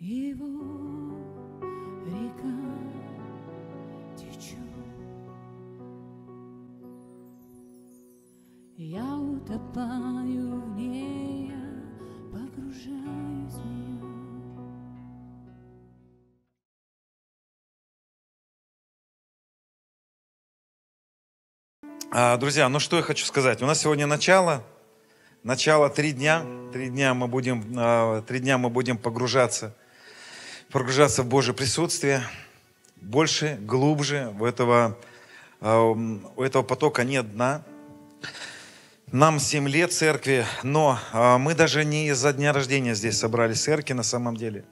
его река течет. Я утопаю в ней, я погружаюсь в нее. А, Друзья, ну что я хочу сказать. У нас сегодня начало, начало три дня. Три дня мы будем, а, три дня мы будем погружаться, погружаться в Божье присутствие. Больше, глубже. У этого, а, у этого потока нет дна. Нам 7 лет церкви, но а, мы даже не из-за дня рождения здесь собрались в церкви на самом деле.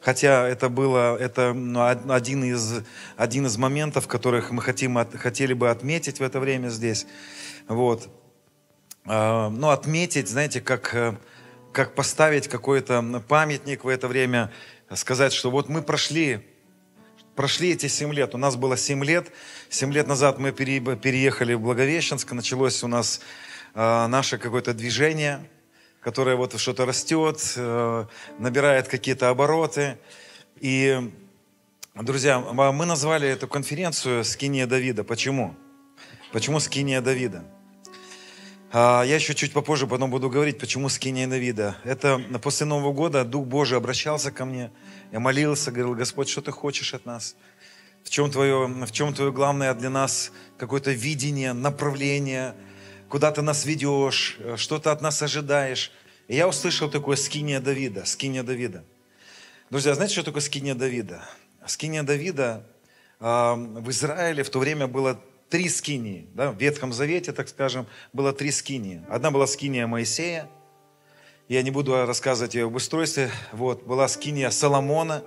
Хотя это было это ну, од- один, из, один из моментов, которых мы хотим, от- хотели бы отметить в это время здесь. Вот. А, Ну, отметить, знаете, как, э, как поставить какой-то памятник в это время, сказать, что вот мы прошли прошли эти 7 лет. У нас было 7 лет. 7 лет назад мы пере- переехали в Благовещенск. Началось у нас э, наше какое-то движение, которое вот что-то растет, э, набирает какие-то обороты. И, друзья, мы назвали эту конференцию «Скиния Давида». Почему? Почему «Скиния Давида»? А, Я еще чуть попозже потом буду говорить, почему скиния Давида. Это после Нового года Дух Божий обращался ко мне. Я молился, говорил, Господь, что ты хочешь от нас? В чем твое, в чем твое главное для нас какое-то видение, направление, куда ты нас ведешь, что ты от нас ожидаешь. И я услышал такое скиния Давида, скиния Давида. Друзья, знаете, что такое скиния Давида? Скиния Давида а, в Израиле в то время было три скинии. Да? В Ветхом Завете, так скажем, было три скинии. Одна была скиния Моисея. Я не буду рассказывать ее об устройстве. Вот. Была скиния Соломона.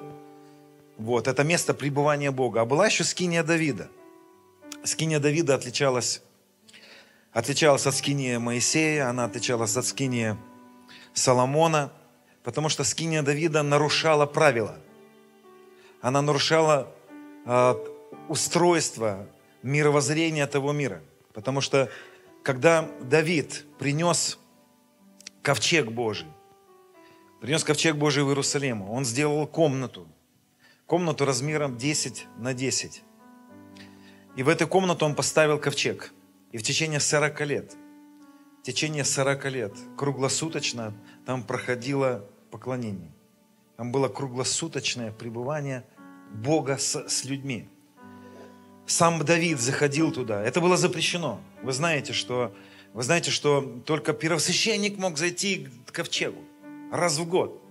Вот. Это место пребывания Бога. А была еще скиния Давида. Скиния Давида отличалась, отличалась от скинии Моисея, она отличалась от скинии Соломона, потому что скиния Давида нарушала правила. Она нарушала э, устройство, мировоззрение того мира. Потому что когда Давид принес ковчег Божий, принес ковчег Божий в Иерусалим, он сделал комнату, комнату размером 10 на 10. И в эту комнату он поставил ковчег. И в течение 40 лет, в течение 40 лет, круглосуточно там проходило поклонение. Там было круглосуточное пребывание Бога с, с людьми. Сам Давид заходил туда. Это было запрещено. Вы знаете, что, вы знаете, что только первосвященник мог зайти к ковчегу раз в год.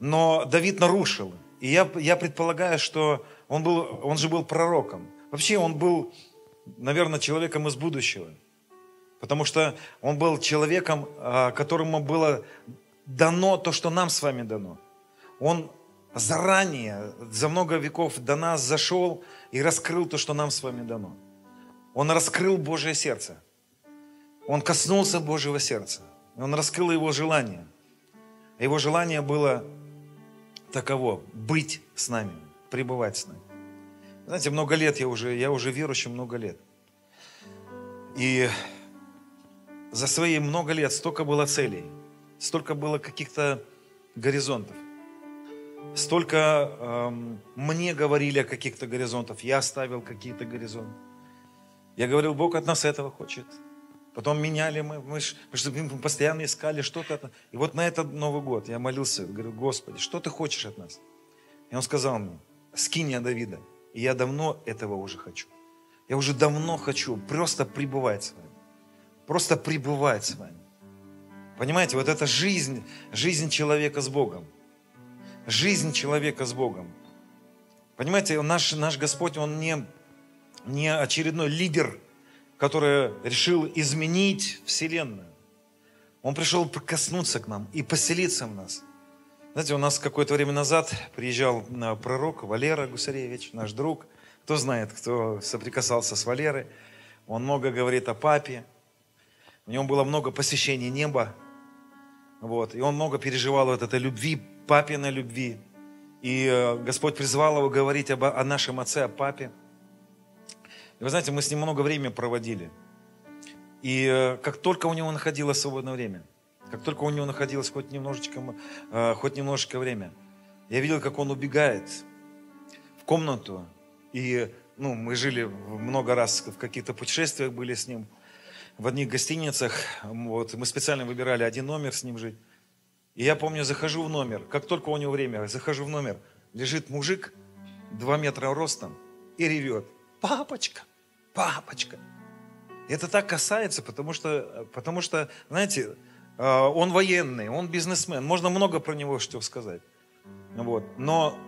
Но Давид нарушил. И я, я предполагаю, что он, был, он же был пророком. Вообще он был, наверное, человеком из будущего. Потому что он был человеком, а, которому было дано то, что нам с вами дано. Он заранее, за много веков до нас зашел и раскрыл то, что нам с вами дано. Он раскрыл Божье сердце. Он коснулся Божьего сердца. Он раскрыл его желание. Его желание было таково – быть с нами, пребывать с нами. Знаете, много лет я уже, я уже верующий много лет. И за свои много лет столько было целей, столько было каких-то горизонтов. Столько эм, мне говорили о каких-то горизонтах, я оставил какие-то горизонты. Я говорил, Бог от нас этого хочет. Потом меняли мы, мы, ж- мы, постоянно искали что-то. И вот на этот Новый год я молился, говорю, Господи, что ты хочешь от нас? И он сказал мне, скинь Давида. И я давно этого уже хочу. Я уже давно хочу просто пребывать с вами. Просто пребывать с вами. Понимаете, вот это жизнь, жизнь человека с Богом. Жизнь человека с Богом. Понимаете, наш, наш Господь, Он не, не очередной лидер, который решил изменить Вселенную. Он пришел прикоснуться к нам и поселиться в нас. Знаете, у нас какое-то время назад приезжал а, пророк Валера Гусаревич, наш друг. Кто знает, кто соприкасался с Валерой. Он много говорит о папе. У него было много посещений неба. Вот. И он много переживал вот этой любви, папиной любви. И э, Господь призвал его говорить об, о нашем отце, о папе. И вы знаете, мы с ним много времени проводили. И э, как только у него находилось свободное время, Как только у него находилось хоть немножечко, э, хоть немножечко время, я видел, как он убегает в комнату. И ну, мы жили много раз в каких-то путешествиях были с ним, в одних гостиницах. Вот, мы специально выбирали один номер с ним жить. И я помню, захожу в номер, как только у него время, захожу в номер, лежит мужик, два метра ростом, и ревет. Папочка, папочка. Это так касается, потому что, потому что, знаете, а, он военный, он бизнесмен. Можно много про него что сказать. Вот. Но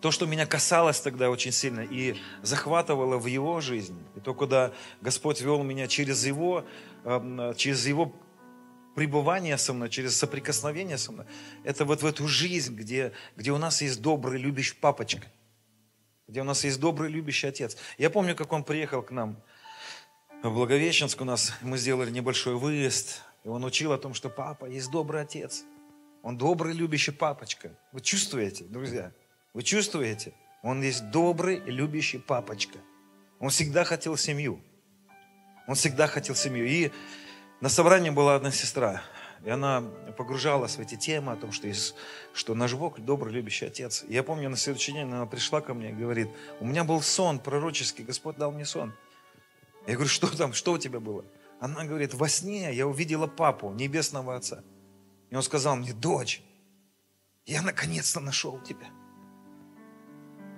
то, что меня касалось тогда очень сильно и захватывало в его жизни, и то, куда Господь вел меня через его, а, через его пребывание со мной, через соприкосновение со мной, это вот в эту жизнь, где, где у нас есть добрый, любящий папочка, где у нас есть добрый, любящий отец. Я помню, как он приехал к нам в Благовещенск, у нас мы сделали небольшой выезд, и он учил о том, что папа есть добрый отец. Он добрый, любящий папочка. Вы чувствуете, друзья? Вы чувствуете? Он есть добрый, любящий папочка. Он всегда хотел семью. Он всегда хотел семью. И на собрании была одна сестра, и она погружалась в эти темы о том, что, есть, что наш Бог добрый, любящий Отец. И я помню, на следующий день она пришла ко мне и говорит, у меня был сон пророческий, Господь дал мне сон. Я говорю, что там, что у тебя было? Она говорит, во сне я увидела папу, небесного Отца. И он сказал мне, дочь, я наконец-то нашел тебя.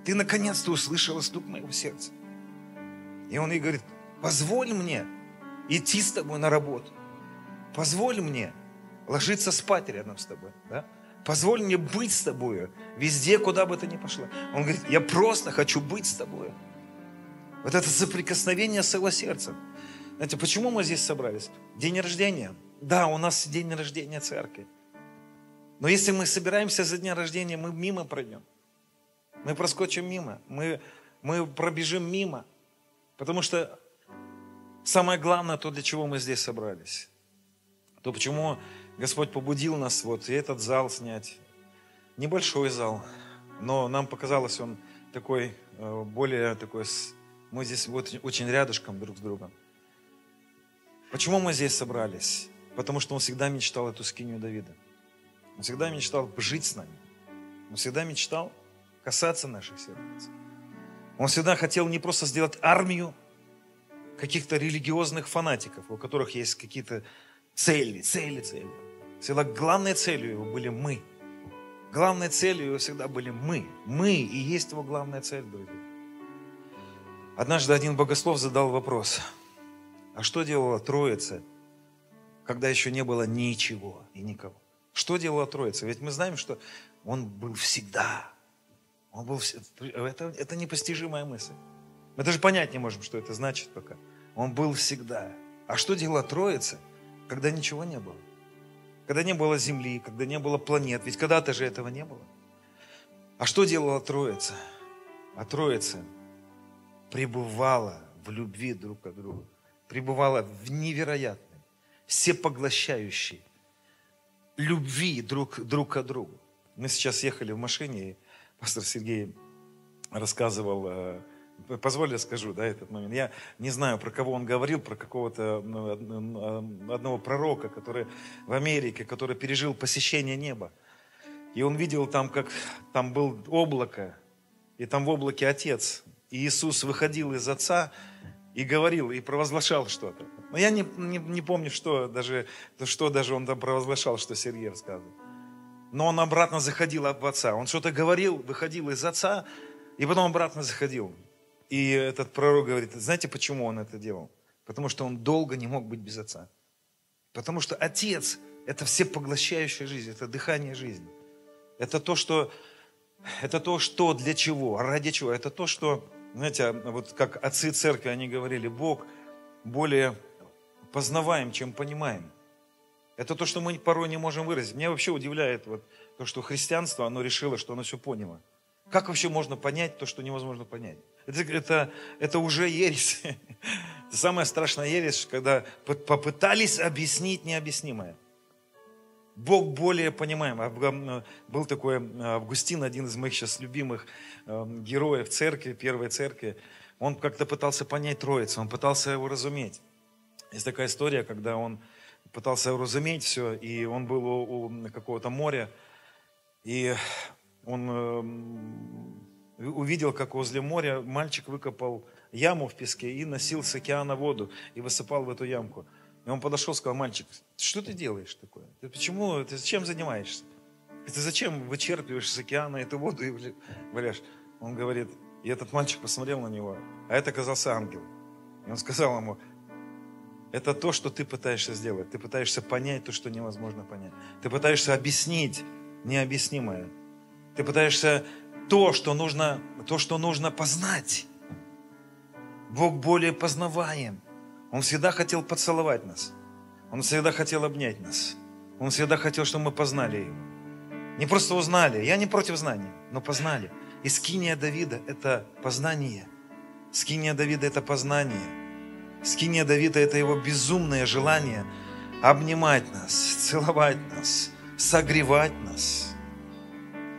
Ты наконец-то услышала стук моего сердца. И он ей говорит, позволь мне идти с тобой на работу. Позволь мне ложиться спать рядом с тобой. Да? Позволь мне быть с тобой везде, куда бы ты ни пошла. Он говорит, я просто хочу быть с тобой. Вот это соприкосновение с его сердцем. Знаете, почему мы здесь собрались? День рождения. Да, у нас день рождения церкви. Но если мы собираемся за день рождения, мы мимо пройдем. Мы проскочим мимо. Мы, мы пробежим мимо. Потому что Самое главное, то, для чего мы здесь собрались. То, почему Господь побудил нас вот и этот зал снять. Небольшой зал, но нам показалось он такой, э, более такой, мы здесь вот очень рядышком друг с другом. Почему мы здесь собрались? Потому что он всегда мечтал эту скинию Давида. Он всегда мечтал жить с нами. Он всегда мечтал касаться наших сердец. Он всегда хотел не просто сделать армию, каких-то религиозных фанатиков, у которых есть какие-то цели, цели, цели. Всегда главной целью его были мы. Главной целью его всегда были мы. Мы и есть его главная цель, друзья. Однажды один богослов задал вопрос, а что делала Троица, когда еще не было ничего и никого? Что делала Троица? Ведь мы знаем, что он был всегда. Он был, это, это непостижимая мысль. Мы даже понять не можем, что это значит пока. Он был всегда. А что делала Троица, когда ничего не было? Когда не было Земли, когда не было планет. Ведь когда-то же этого не было. А что делала Троица? А Троица пребывала в любви друг к другу. Пребывала в невероятной, всепоглощающей любви друг, друг к другу. Мы сейчас ехали в машине, и пастор Сергей рассказывал э, Позволь, я скажу, да, этот момент. Я не знаю, про кого он говорил, про какого-то ну, одного пророка, который в Америке, который пережил посещение неба. И он видел там, как там был облако, и там в облаке Отец. И Иисус выходил из Отца и говорил, и провозглашал что-то. Но я не, не, не помню, что даже, что даже он там провозглашал, что Сергей рассказывал. Но он обратно заходил в Отца. Он что-то говорил, выходил из Отца, и потом обратно заходил. И этот пророк говорит, знаете, почему он это делал? Потому что он долго не мог быть без отца. Потому что отец – это всепоглощающая жизнь, это дыхание жизни. Это то, что, это то, что для чего, ради чего. Это то, что, знаете, вот как отцы церкви, они говорили, Бог более познаваем, чем понимаем. Это то, что мы порой не можем выразить. Меня вообще удивляет вот то, что христианство, оно решило, что оно все поняло. Как вообще можно понять то, что невозможно понять? Это, это, это уже ересь. Самая страшная ересь, когда попытались объяснить необъяснимое. Бог более понимаем. Был такой Августин, один из моих сейчас любимых эм, героев церкви, первой церкви. Он как-то пытался понять Троицу, он пытался его разуметь. Есть такая история, когда он пытался уразуметь все, и он был у, у какого-то моря, и он э, увидел, как возле моря мальчик выкопал яму в песке и носил с океана воду и высыпал в эту ямку. И он подошел и сказал, мальчик, что ты делаешь такое? Ты почему, ты чем занимаешься? Ты зачем вычерпываешь с океана эту воду и валяешь? Он говорит, и этот мальчик посмотрел на него, а это оказался ангел. И он сказал ему, это то, что ты пытаешься сделать. Ты пытаешься понять то, что невозможно понять. Ты пытаешься объяснить необъяснимое. Ты пытаешься то, что нужно, то, что нужно познать. Бог более познаваем. Он всегда хотел поцеловать нас. Он всегда хотел обнять нас. Он всегда хотел, чтобы мы познали Его. Не просто узнали. Я не против знаний, но познали. И скиния Давида – это познание. Скиния Давида – это познание. Скиния Давида – это его безумное желание обнимать нас, целовать нас, согревать нас.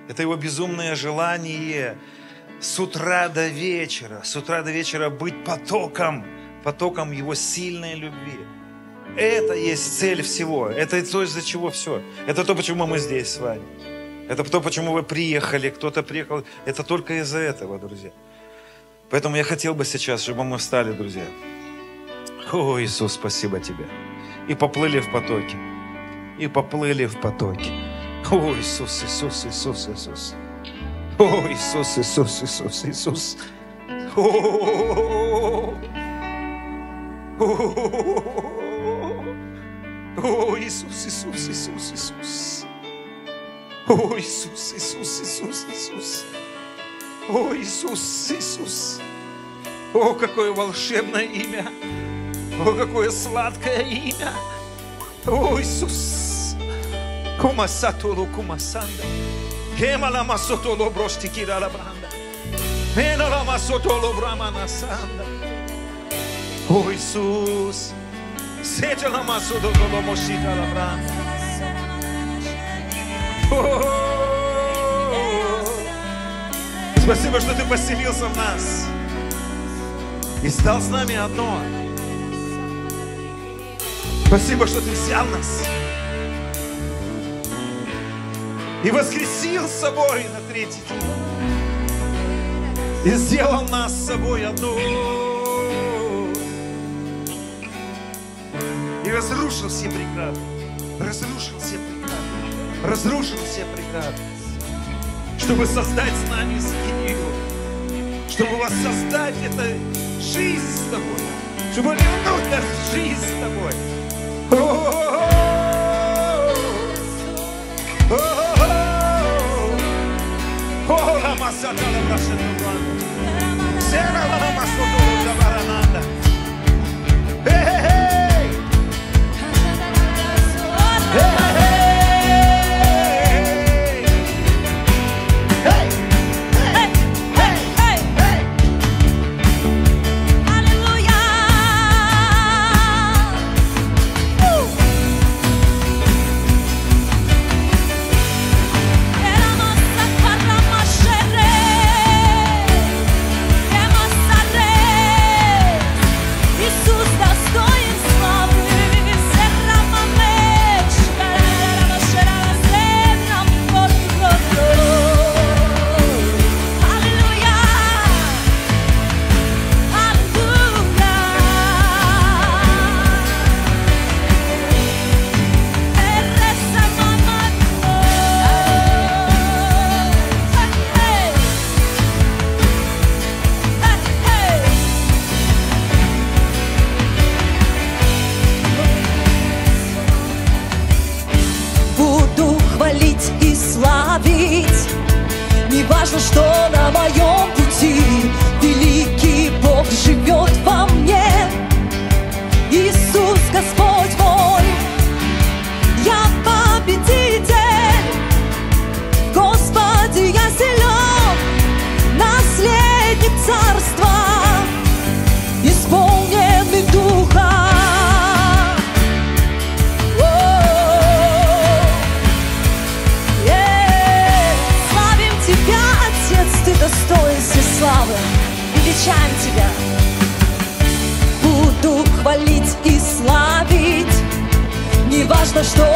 Это его безумное желание с утра до вечера, с утра до вечера быть потоком, потоком его сильной любви. Это есть цель всего. Это то, из-за чего все. Это то, почему мы здесь с вами. Это то, почему вы приехали, кто-то приехал. Это только из-за этого, друзья. Поэтому я хотел бы сейчас, чтобы мы встали, друзья. О, Иисус, спасибо Тебе. И поплыли в потоке. И поплыли в потоке. О, Иисус, Иисус, Иисус, Иисус. О, Иисус, Иисус, Иисус, Иисус. О, Иисус, Иисус, Иисус, Иисус. О, Иисус, Иисус, Иисус, Иисус. О, Иисус, Иисус. О, какое волшебное имя. О, какое сладкое имя. О, Иисус. Кумасатулу кумасанда. Кемала масотоло броштикира лабранда. Менала масотоло браманасанда. О, Иисус. Сетела масотоло мошита лабранда. Спасибо, что ты поселился в нас и стал с нами одно. Спасибо, что ты взял нас и воскресил с собой на третий день. И сделал нас с собой одно. И разрушил все преграды, разрушил все преграды, разрушил все преграды, чтобы создать с нами скинию, чтобы воссоздать это жизнь с тобой, чтобы вернуть нас в жизнь с тобой. Oh, Hey, hey, hey. Важно, что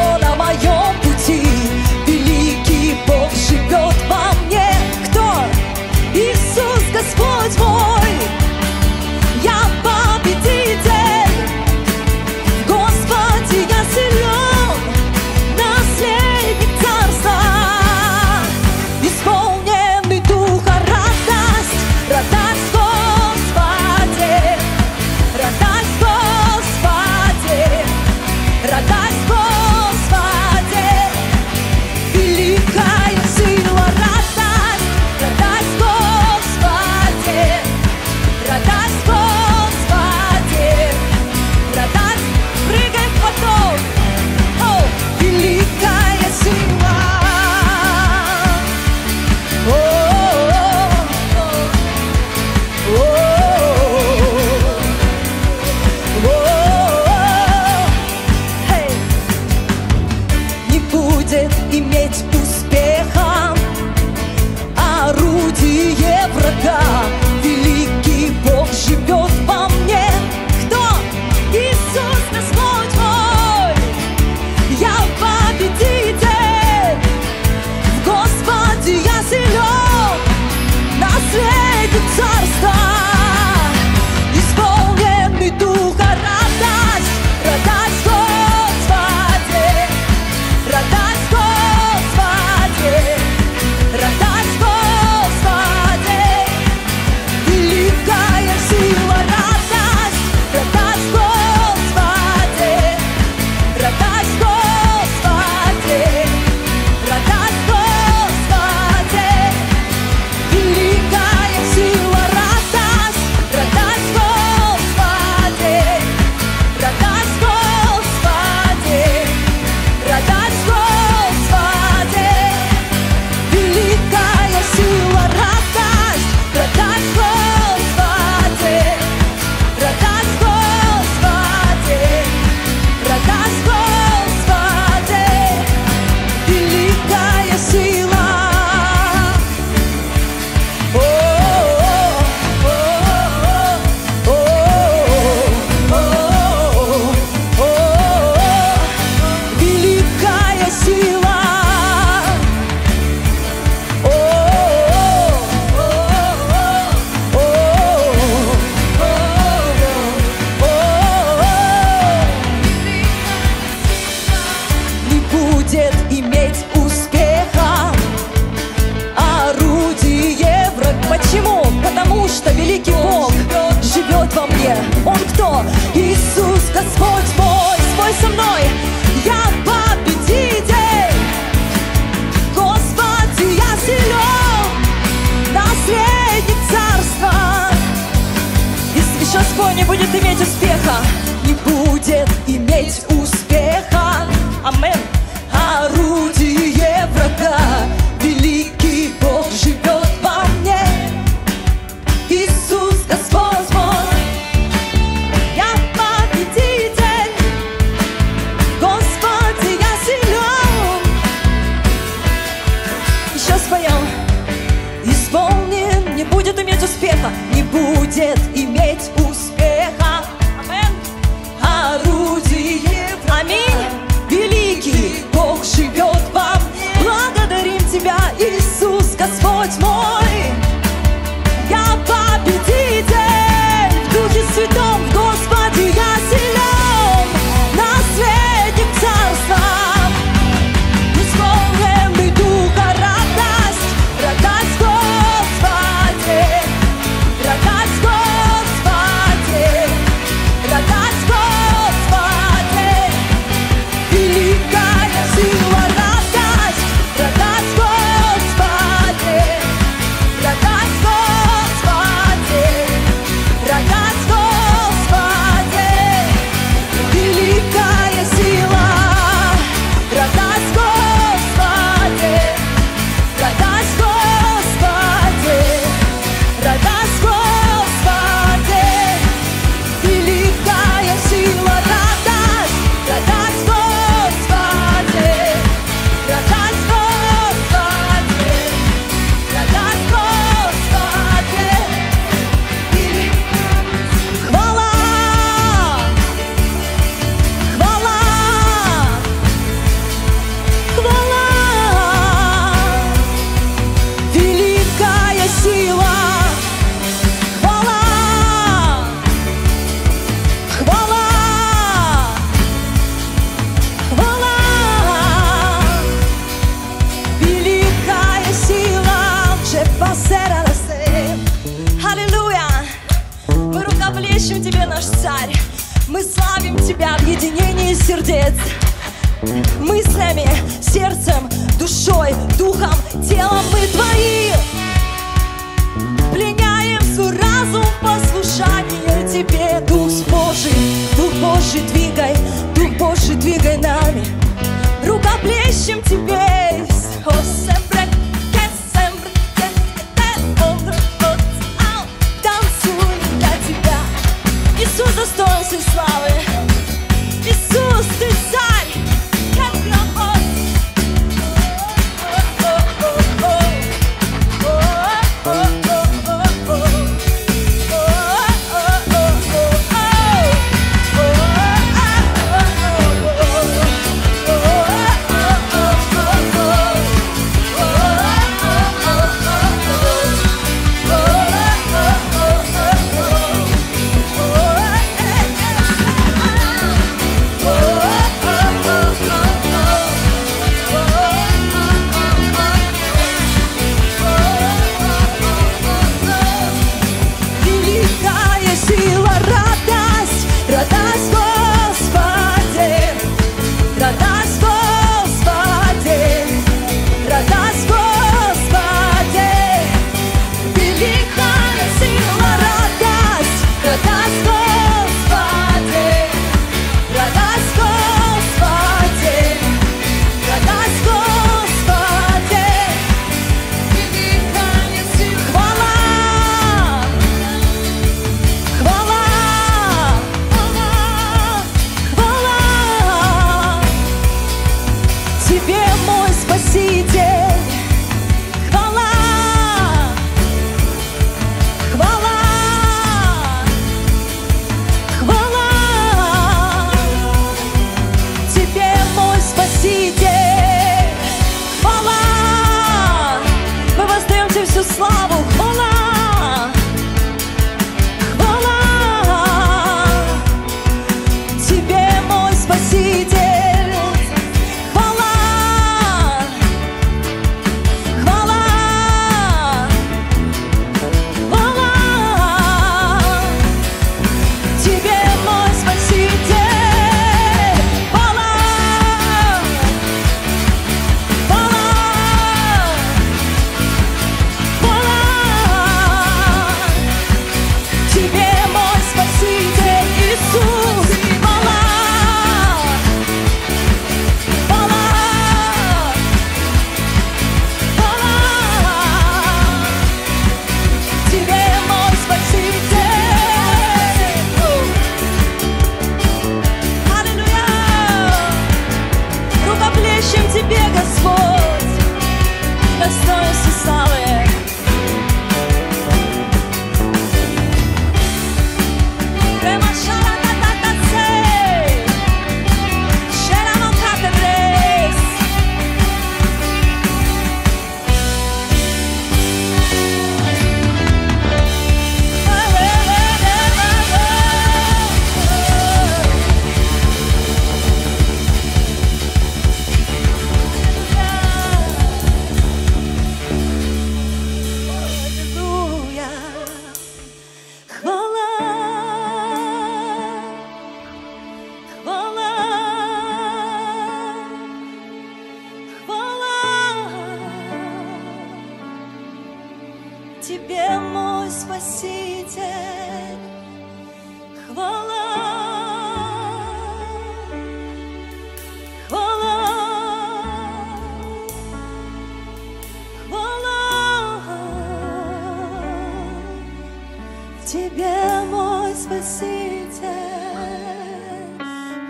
спасите.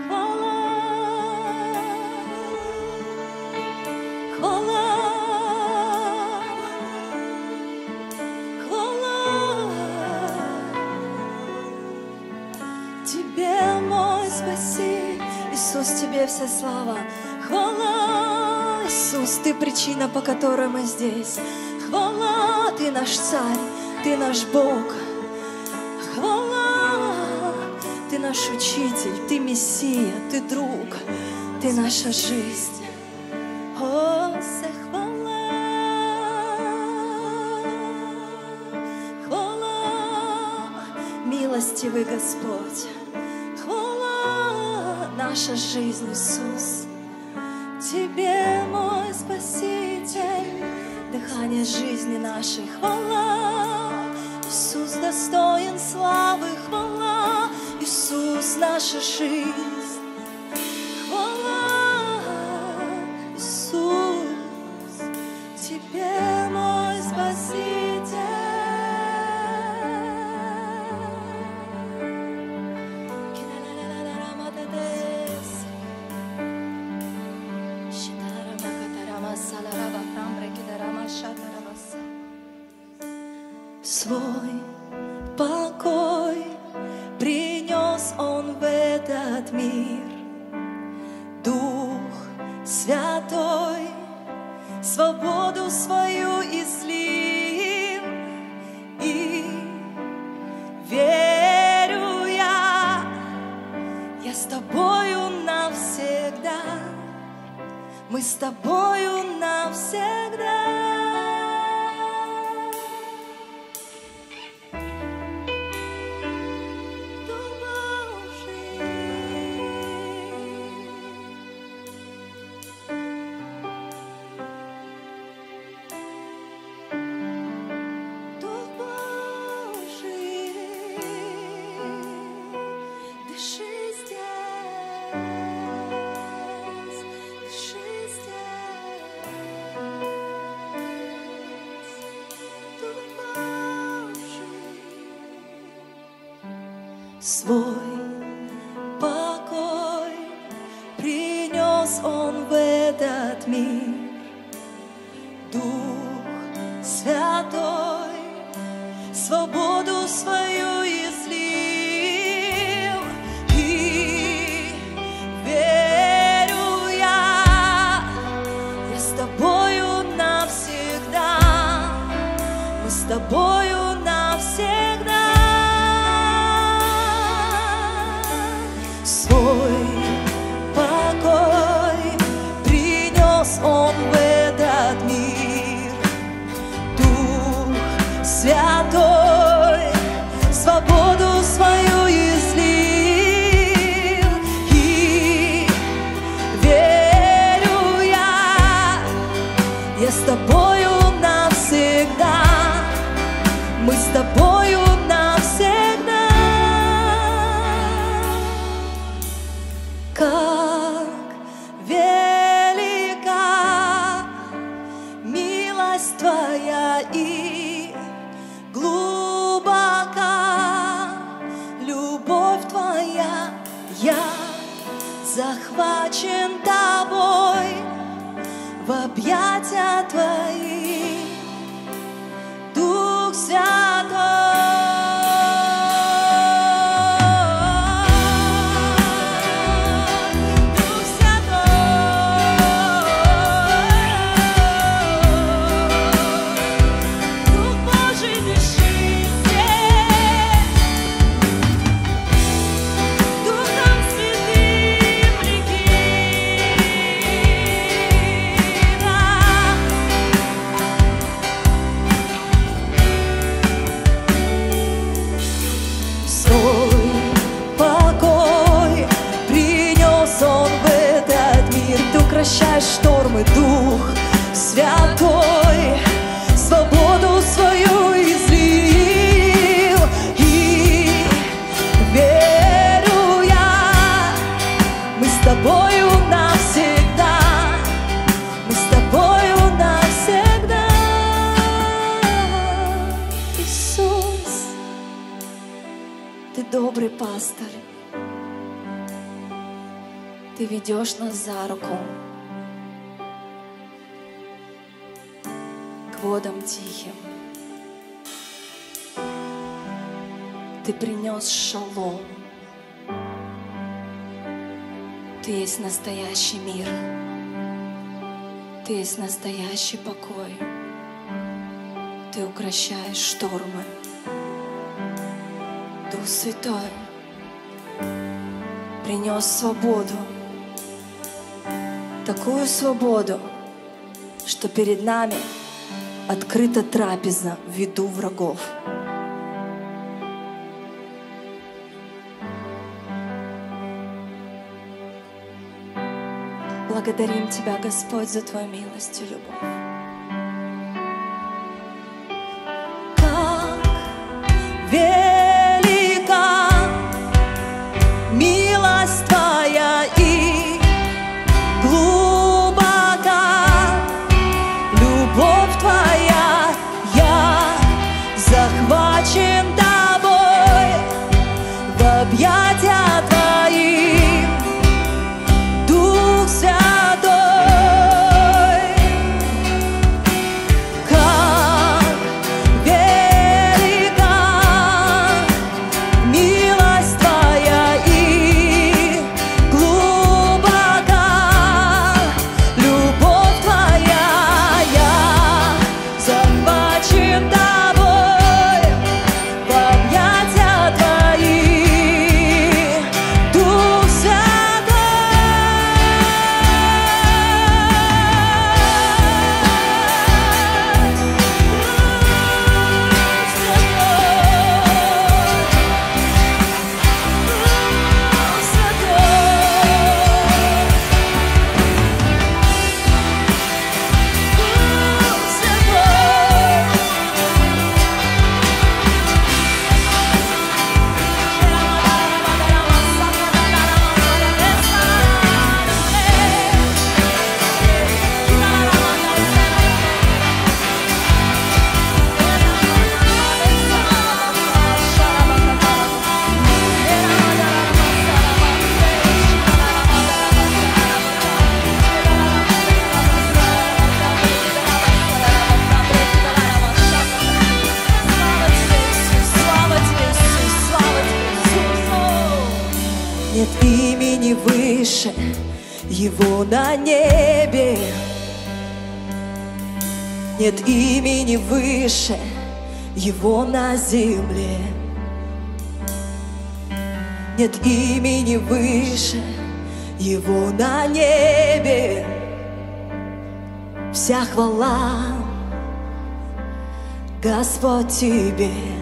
Хвала, хвала, хвала. Тебе, мой спаси, Иисус, Тебе вся слава. Хвала, Иисус, Ты причина, по которой мы здесь. Хвала, Ты наш Царь, Ты наш Бог. наш Учитель, Ты Мессия, Ты друг, Ты наша жизнь. О, все хвала, хвала, милостивый Господь, хвала, наша жизнь, Иисус. Тебе, мой Спаситель, дыхание жизни нашей, хвала. 那是谁？есть настоящий мир. Ты есть настоящий покой. Ты укращаешь штормы. Дух Святой принес свободу. Такую свободу, что перед нами открыта трапеза в виду врагов. Благодарим Тебя, Господь, за Твою милость и любовь. Как хвала, Господь тебе.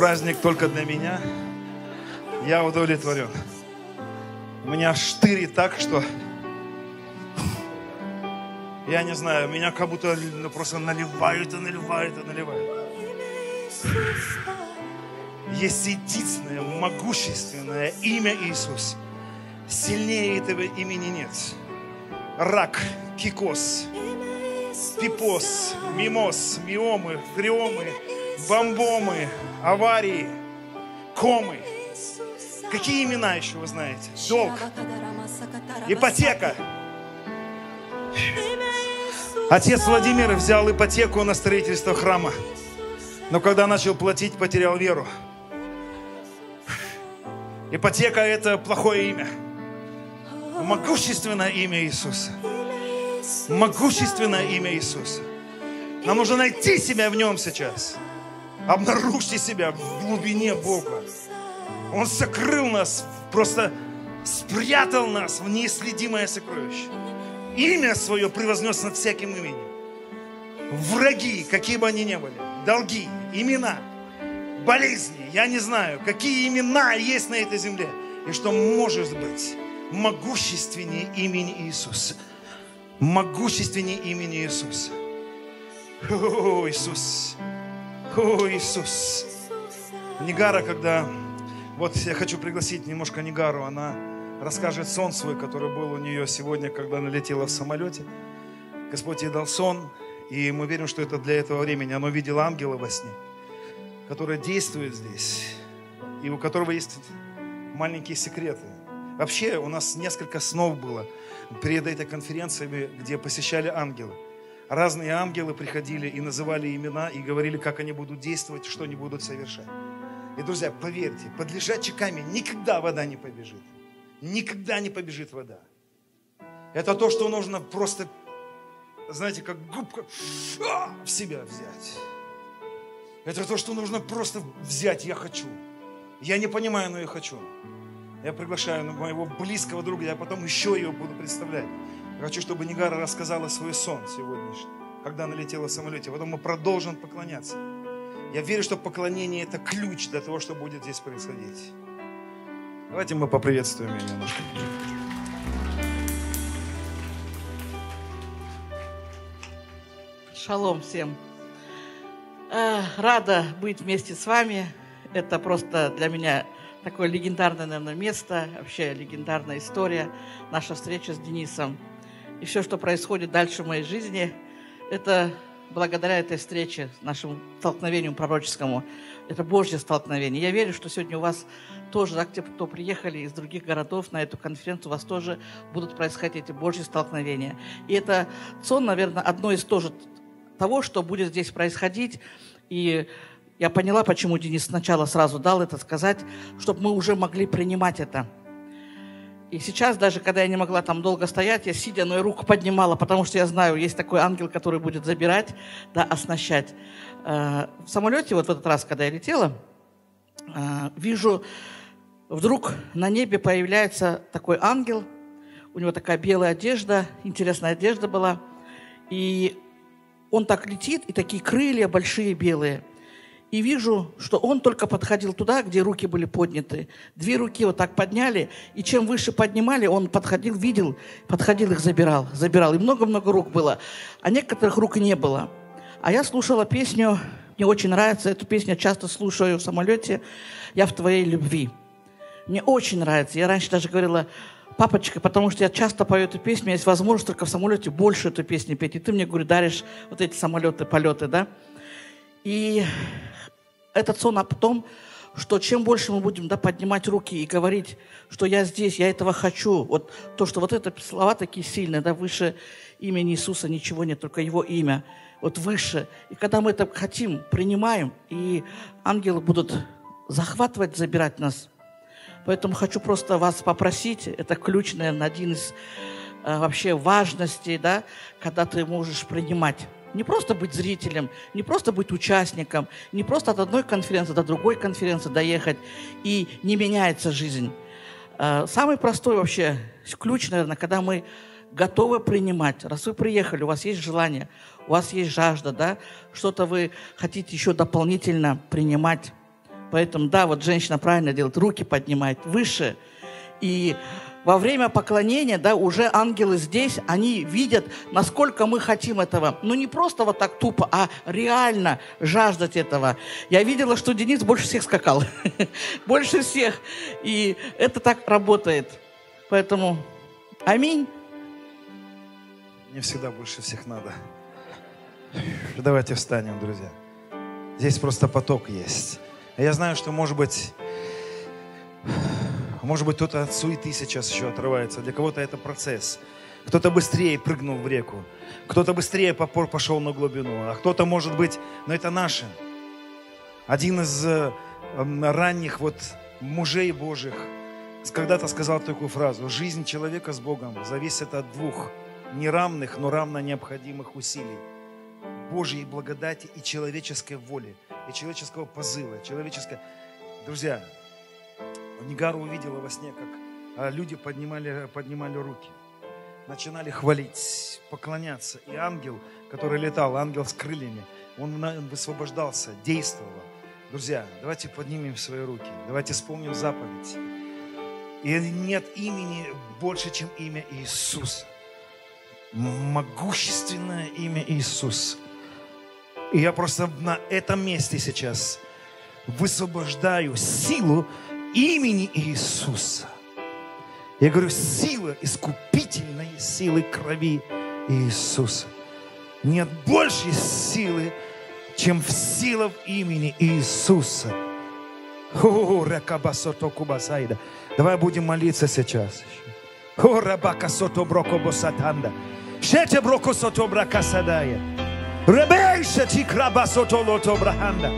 Праздник только для меня, я удовлетворен. У меня штырит так, что... Я не знаю, меня как будто ну, просто наливают и наливают и наливают. Есть единственное, могущественное имя Иисус. Сильнее этого имени нет. Рак, кикос, пипос, мимоз, миомы, фреомы, бомбомы, аварии, комы. Какие имена еще вы знаете? Долг, ипотека. Отец Владимир взял ипотеку на строительство храма. Но когда начал платить, потерял веру. Ипотека – это плохое имя. Могущественное имя Иисуса. Могущественное имя Иисуса. Нам нужно найти себя в нем сейчас. Обнаружьте себя в глубине Бога. Он сокрыл нас, просто спрятал нас в неисследимое сокровище. Имя свое превознес над всяким именем. Враги, какие бы они ни были, долги, имена, болезни, я не знаю, какие имена есть на этой земле. И что может быть могущественнее имени Иисуса. Могущественнее имени Иисуса. О, Иисус. О, Иисус. Нигара, когда... Вот я хочу пригласить немножко Нигару. Она расскажет сон свой, который был у нее сегодня, когда она летела в самолете. Господь ей дал сон, и мы верим, что это для этого времени. Она увидела ангела во сне, который действует здесь, и у которого есть маленькие секреты. Вообще у нас несколько снов было перед этой конференцией, где посещали ангелы. Разные ангелы приходили и называли имена, и говорили, как они будут действовать, что они будут совершать. И, друзья, поверьте, под лежачий камень никогда вода не побежит. Никогда не побежит вода. Это то, что нужно просто, знаете, как губка а, в себя взять. Это то, что нужно просто взять, я хочу. Я не понимаю, но я хочу. Я приглашаю моего близкого друга, я потом еще ее буду представлять. Хочу, чтобы Нигара рассказала свой сон сегодняшний, когда она летела в самолете. Потом мы продолжим поклоняться. Я верю, что поклонение – это ключ для того, что будет здесь происходить. Давайте мы поприветствуем ее немножко. Шалом всем. Э, Рада быть вместе с вами. Это просто для меня такое легендарное, наверное, место, вообще легендарная история, наша встреча с Денисом. И все, что происходит дальше в моей жизни, это благодаря этой встрече, нашему столкновению пророческому. Это Божье столкновение. Я верю, что сегодня у вас тоже, да, те, кто приехали из других городов на эту конференцию, у вас тоже будут происходить эти Божьи столкновения. И это сон, наверное, одно из тоже того, что будет здесь происходить. И я поняла, почему Денис сначала сразу дал это сказать, чтобы мы уже могли принимать это. И сейчас, даже когда я не могла там долго стоять, я сидя, но и руку поднимала, потому что я знаю, есть такой ангел, который будет забирать, да, оснащать. Э, В самолете, вот в этот раз, когда я летела, э, вижу, вдруг на небе появляется такой ангел, у него такая белая одежда, интересная одежда была, и он так летит, и такие крылья большие белые. И вижу, что он только подходил туда, где руки были подняты. Две руки вот так подняли, и чем выше поднимали, он подходил, видел, подходил их забирал, забирал. И много-много рук было, а некоторых рук не было. А я слушала песню, мне очень нравится, эту песню часто слушаю в самолете, «Я в твоей любви». Мне очень нравится. Я раньше даже говорила, папочка, потому что я часто пою эту песню, есть возможность только в самолете больше эту песню петь. И ты мне, говорю, даришь вот эти самолеты, полеты, да? И этот сон о том, что чем больше мы будем да, поднимать руки и говорить, что я здесь, я этого хочу, вот то, что вот это слова такие сильные, да, выше имени Иисуса ничего нет, только Его имя, вот выше. И когда мы это хотим, принимаем, и ангелы будут захватывать, забирать нас. Поэтому хочу просто вас попросить, это ключ, наверное, один из э, вообще важностей, да, когда ты можешь принимать. Не просто быть зрителем, не просто быть участником, не просто от одной конференции до другой конференции доехать, и не меняется жизнь. Э, Самый простой вообще ключ, наверное, когда мы готовы принимать. Раз вы приехали, у вас есть желание, у вас есть жажда, да, что-то вы хотите еще дополнительно принимать. Поэтому, да, вот женщина правильно делает, руки поднимает выше. И во время поклонения, да, уже ангелы здесь, они видят, насколько мы хотим этого. Ну, не просто вот так тупо, а реально жаждать этого. Я видела, что Денис больше всех скакал. больше всех. И это так работает. Поэтому аминь. Мне всегда больше всех надо. Давайте встанем, друзья. Здесь просто поток есть. Я знаю, что, может быть, может быть, кто-то от суеты сейчас еще отрывается. Для кого-то это процесс. Кто-то быстрее прыгнул в реку. Кто-то быстрее попор пошел на глубину. А кто-то, может быть, но это наше. Один из э, ранних вот мужей Божьих когда-то сказал такую фразу. Жизнь человека с Богом зависит от двух неравных, но равно необходимых усилий. Божьей благодати и человеческой воли, и человеческого позыва, человеческой... Друзья, Нигара увидела во сне, как а, люди поднимали, поднимали руки, начинали хвалить, поклоняться. И ангел, который летал, ангел с крыльями, он высвобождался, действовал. Друзья, давайте поднимем свои руки, давайте вспомним заповедь. И нет имени больше, чем имя Иисуса. Могущественное имя Иисус. И я просто на этом месте сейчас высвобождаю силу имени Иисуса. Я говорю, сила искупительной силы крови Иисуса. Нет большей силы, чем в силах имени Иисуса. О. Давай будем молиться сейчас. О, рабака сото. Шете броко сото крабасото лото браханда.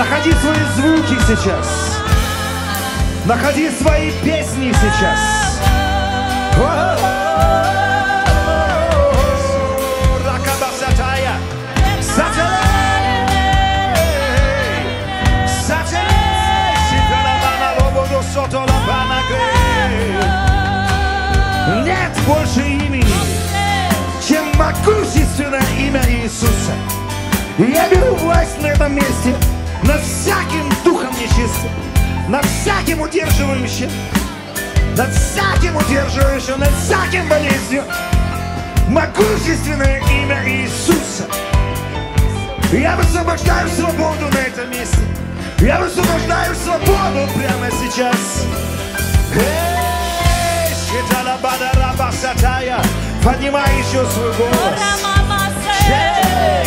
Находи свои звуки сейчас. Находи свои песни сейчас. Нет больше имени, чем могущественное имя Иисуса. Я беру власть на этом месте над всяким духом нечистым, над всяким удерживающим, над всяким удерживающим, над всяким болезнью. Могущественное имя Иисуса. Я высвобождаю свободу на этом месте. Я высвобождаю свободу прямо сейчас. Поднимай еще свой голос. Эй,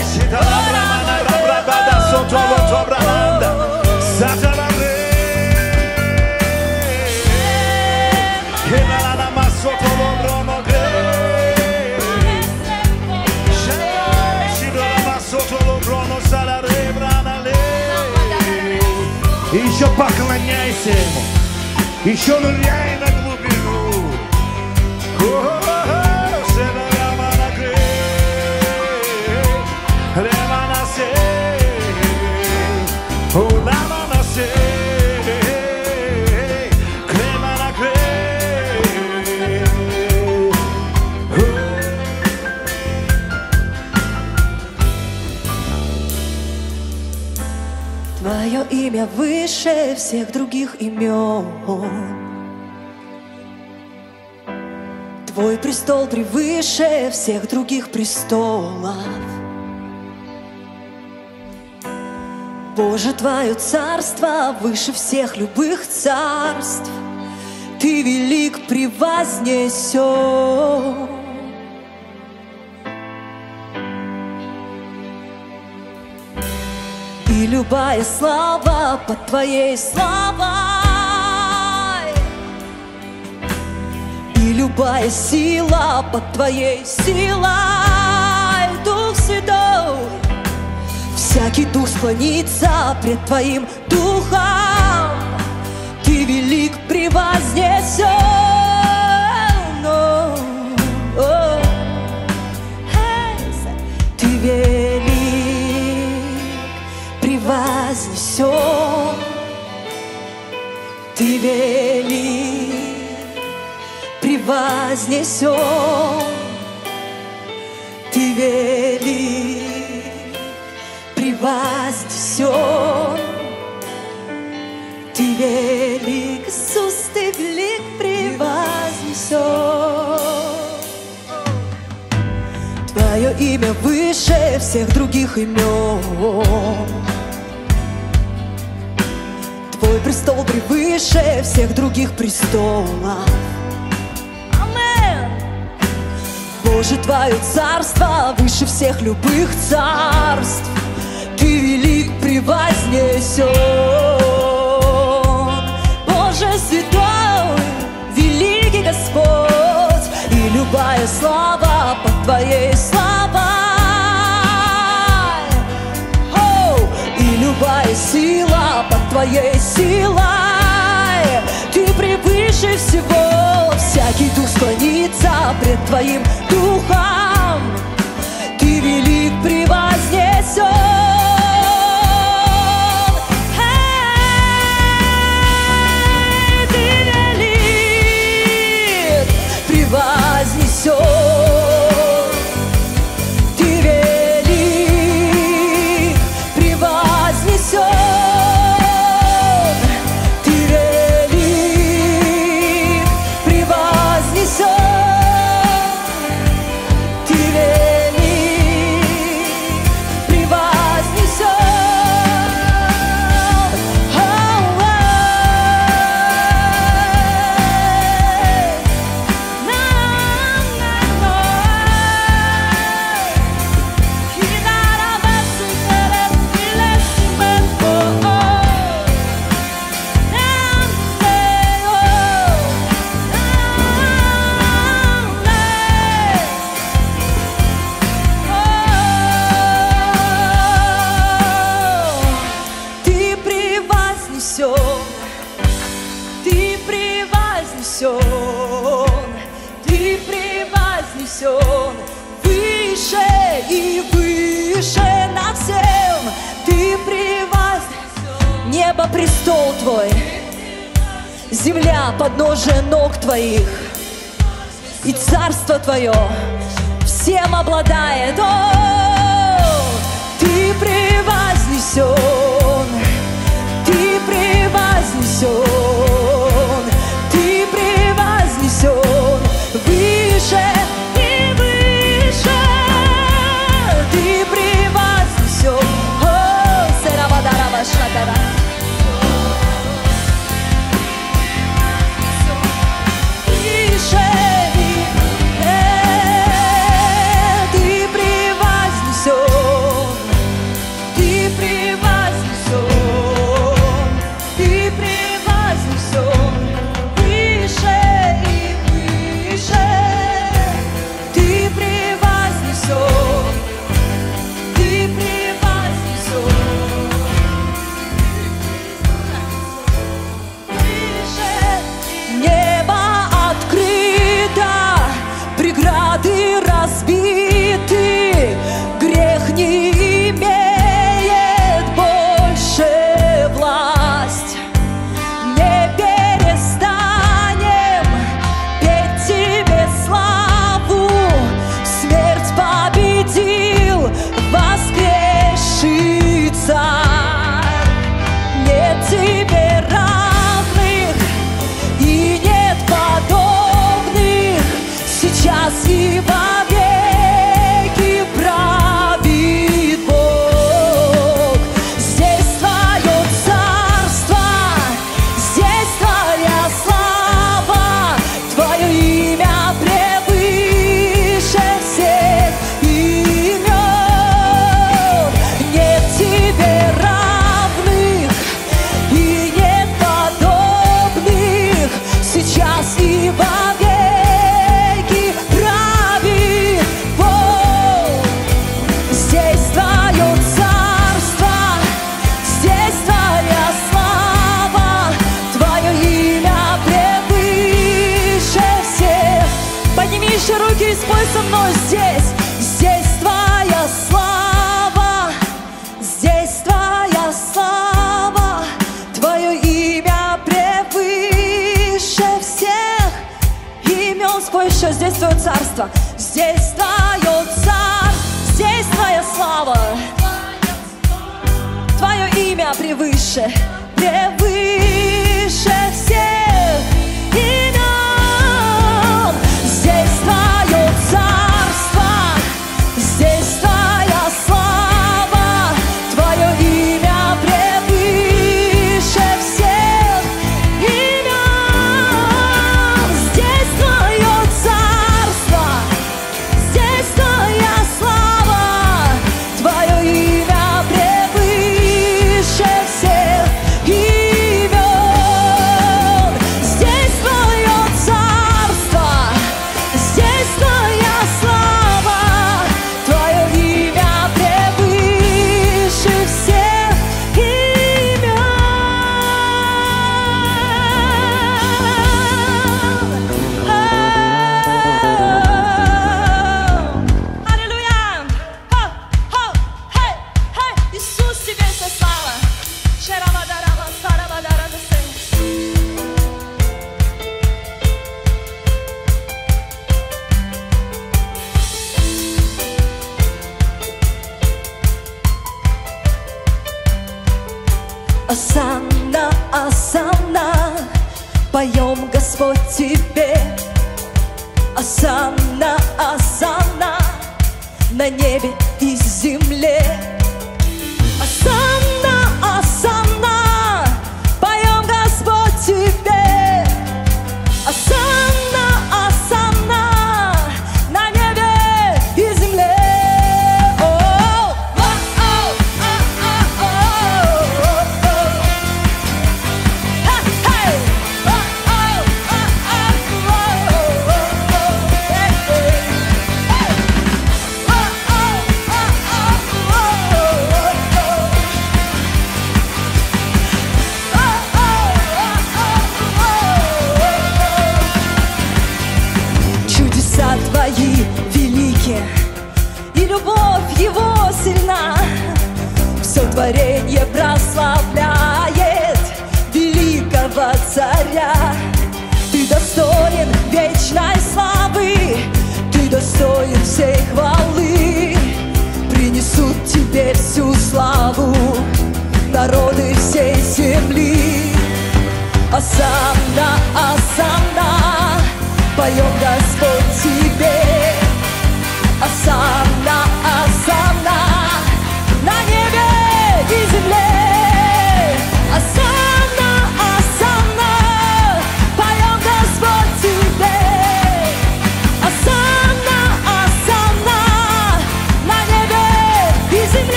поклоняйся ему. Еще ныряй имя выше всех других имен. Твой престол превыше всех других престолов. Боже, Твое царство выше всех любых царств. Ты велик превознесен. Любая слава под Твоей славой И любая сила под твоей силой, Дух Святой. Всякий дух склонится пред твоим духом, Ты велик превознесен. Ты велик, превознесен. Ты велик, превознесен. Ты велик, Иисус, ты велик, превознесен. Твое имя выше всех других имен. Престол превыше всех других престолов. Амен. Боже, Твое царство выше всех любых царств. Ты велик превознесен. Боже святой, великий Господь, и любая слава под Твоей славой. И любая сила Твоей силой. Ты превыше всего, всякий дух склонится пред Твоим духом. Ты велик превознесен. Земля подножие ног твоих, и царство твое всем обладает. О, ты превознесен, ты превознесен,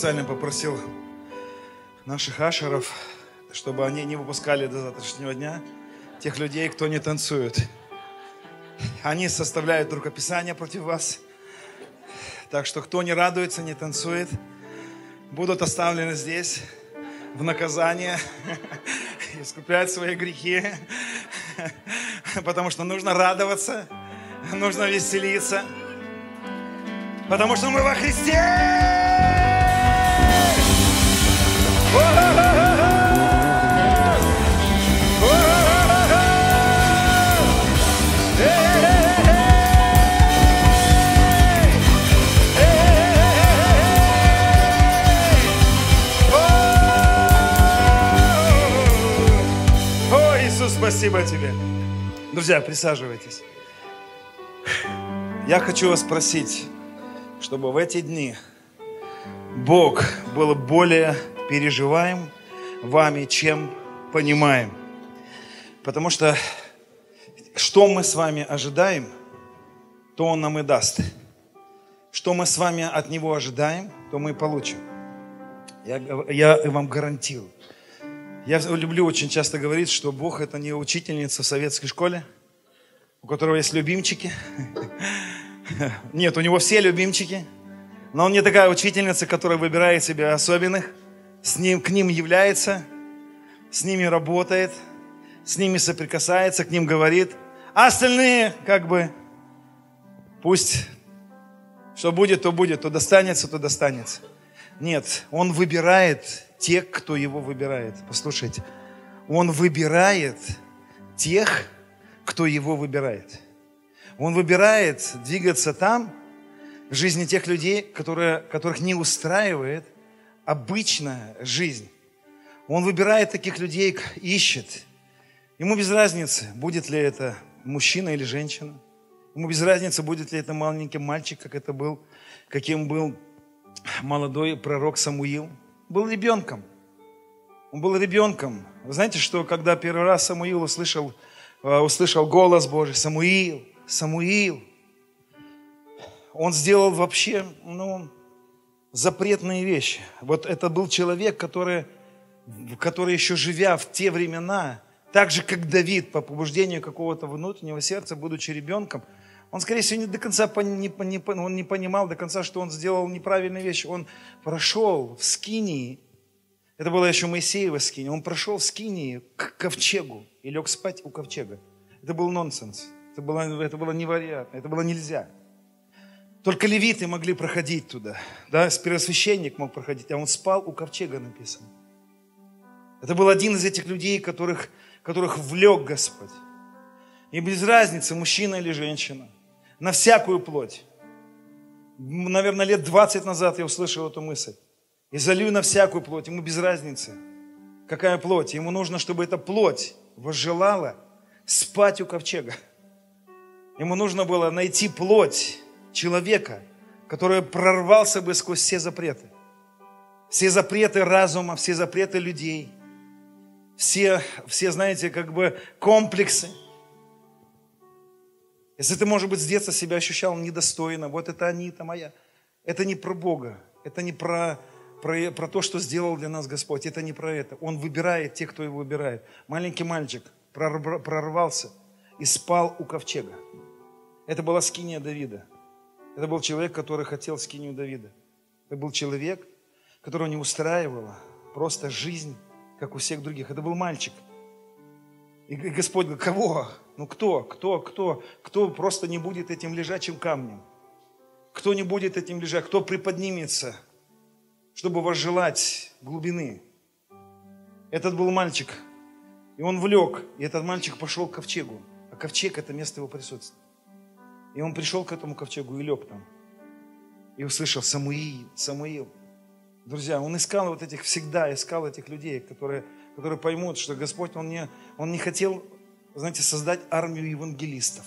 специально попросил наших ашеров, чтобы они не выпускали до завтрашнего дня тех людей, кто не танцует. Они составляют рукописание против вас. Так что кто не радуется, не танцует, будут оставлены здесь в наказание, искупять свои грехи, потому что нужно радоваться, нужно веселиться, потому что мы во Христе! Спасибо тебе. Друзья, присаживайтесь. Я хочу вас спросить, чтобы в эти дни Бог был более переживаем вами, чем понимаем. Потому что что мы с вами ожидаем, то Он нам и даст. Что мы с вами от Него ожидаем, то мы и получим. Я, я вам гарантирую. Я люблю очень часто говорить, что Бог это не учительница в советской школе, у которого есть любимчики. Нет, у него все любимчики. Но он не такая учительница, которая выбирает себе особенных, с ним, к ним является, с ними работает, с ними соприкасается, к ним говорит. А остальные, как бы, пусть, что будет, то будет, то достанется, то достанется. Нет, он выбирает тех, кто его выбирает. Послушайте, он выбирает тех, кто его выбирает. Он выбирает двигаться там, в жизни тех людей, которые, которых не устраивает обычная жизнь. Он выбирает таких людей, ищет. Ему без разницы, будет ли это мужчина или женщина. Ему без разницы, будет ли это маленький мальчик, как это был, каким был молодой пророк Самуил. Был ребенком. Он был ребенком. Вы знаете, что когда первый раз Самуил услышал, э, услышал голос Божий, Самуил, Самуил, он сделал вообще, ну, запретные вещи. Вот это был человек, который, который еще живя в те времена, так же, как Давид, по побуждению какого-то внутреннего сердца, будучи ребенком, он, скорее всего, не до конца не, не, он не понимал до конца, что он сделал неправильные вещи. Он прошел в Скинии, это было еще Моисеева Скинии, он прошел в Скинии к ковчегу и лег спать у ковчега. Это был нонсенс, это было, это было невероятно, это было нельзя. Только левиты могли проходить туда. Да, первосвященник мог проходить, а он спал у ковчега написано. Это был один из этих людей, которых, которых влек Господь. И без разницы, мужчина или женщина. На всякую плоть. Наверное, лет 20 назад я услышал эту мысль. И залью на всякую плоть. Ему без разницы, какая плоть. Ему нужно, чтобы эта плоть возжелала спать у ковчега. Ему нужно было найти плоть человека, который прорвался бы сквозь все запреты. Все запреты разума, все запреты людей, все, все, знаете, как бы комплексы. Если ты, может быть, с детства себя ощущал недостойно, вот это они, это моя. Это не про Бога, это не про, про, про то, что сделал для нас Господь, это не про это. Он выбирает тех, кто его выбирает. Маленький мальчик прорвался и спал у ковчега. Это была скиния Давида. Это был человек, который хотел скинию Давида. Это был человек, которого не устраивала просто жизнь, как у всех других. Это был мальчик. И Господь говорит, кого? Ну кто? Кто? Кто? Кто просто не будет этим лежачим камнем? Кто не будет этим лежать? Кто приподнимется, чтобы возжелать глубины? Этот был мальчик. И он влек. И этот мальчик пошел к ковчегу. А ковчег – это место его присутствия. И он пришел к этому ковчегу и лег там. И услышал Самуил, Самуил. Друзья, он искал вот этих, всегда искал этих людей, которые, которые поймут, что Господь, он не, он не хотел, знаете, создать армию евангелистов.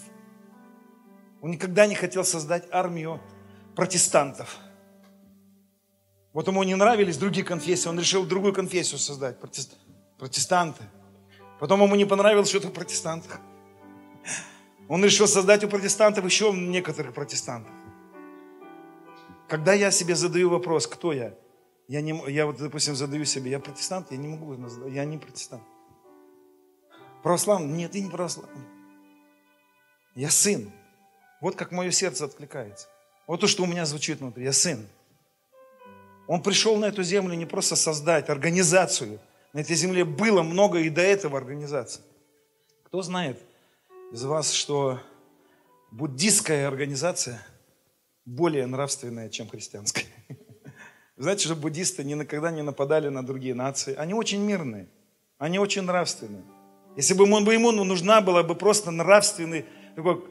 Он никогда не хотел создать армию протестантов. Вот ему не нравились другие конфессии, он решил другую конфессию создать, протест, протестанты. Потом ему не понравилось что-то в протестантах. Он решил создать у протестантов еще некоторых протестантов. Когда я себе задаю вопрос, кто я? Я, не, я вот, допустим, задаю себе, я протестант, я не могу, я не протестант. Православный? Нет, я не православный. Я сын. Вот как мое сердце откликается. Вот то, что у меня звучит внутри. Я сын. Он пришел на эту землю не просто создать организацию. На этой земле было много и до этого организаций. Кто знает из вас, что буддистская организация более нравственная, чем христианская? Знаете, что буддисты никогда не нападали на другие нации. Они очень мирные, они очень нравственные. Если бы ему, ему нужна была бы просто нравственный, такой,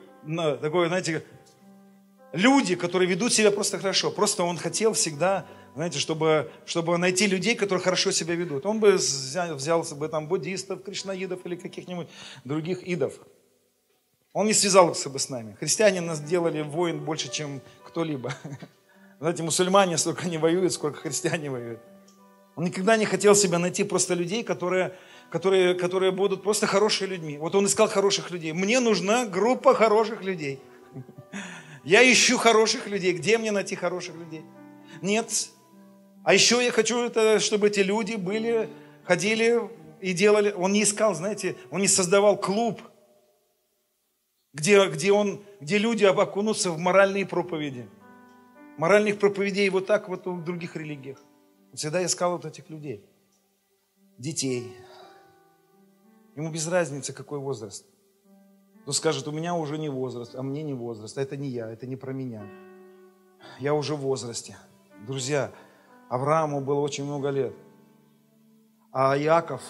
такой, знаете, люди, которые ведут себя просто хорошо. Просто он хотел всегда, знаете, чтобы, чтобы найти людей, которые хорошо себя ведут. Он бы взял, взялся бы там буддистов, кришнаидов или каких-нибудь других идов. Он не связался бы с нами. Христиане нас делали воин больше, чем кто-либо. Знаете, мусульмане столько не воюют, сколько христиане воюют. Он никогда не хотел себя найти просто людей, которые, которые, которые будут просто хорошими людьми. Вот он искал хороших людей. Мне нужна группа хороших людей. Я ищу хороших людей. Где мне найти хороших людей? Нет. А еще я хочу, это, чтобы эти люди были, ходили и делали. Он не искал, знаете, он не создавал клуб, где, где, он, где люди окунутся в моральные проповеди. Моральных проповедей вот так вот в других религиях. Он всегда искал вот этих людей. Детей. Ему без разницы, какой возраст. Кто скажет, у меня уже не возраст, а мне не возраст. Это не я, это не про меня. Я уже в возрасте. Друзья, Аврааму было очень много лет. А Иаков,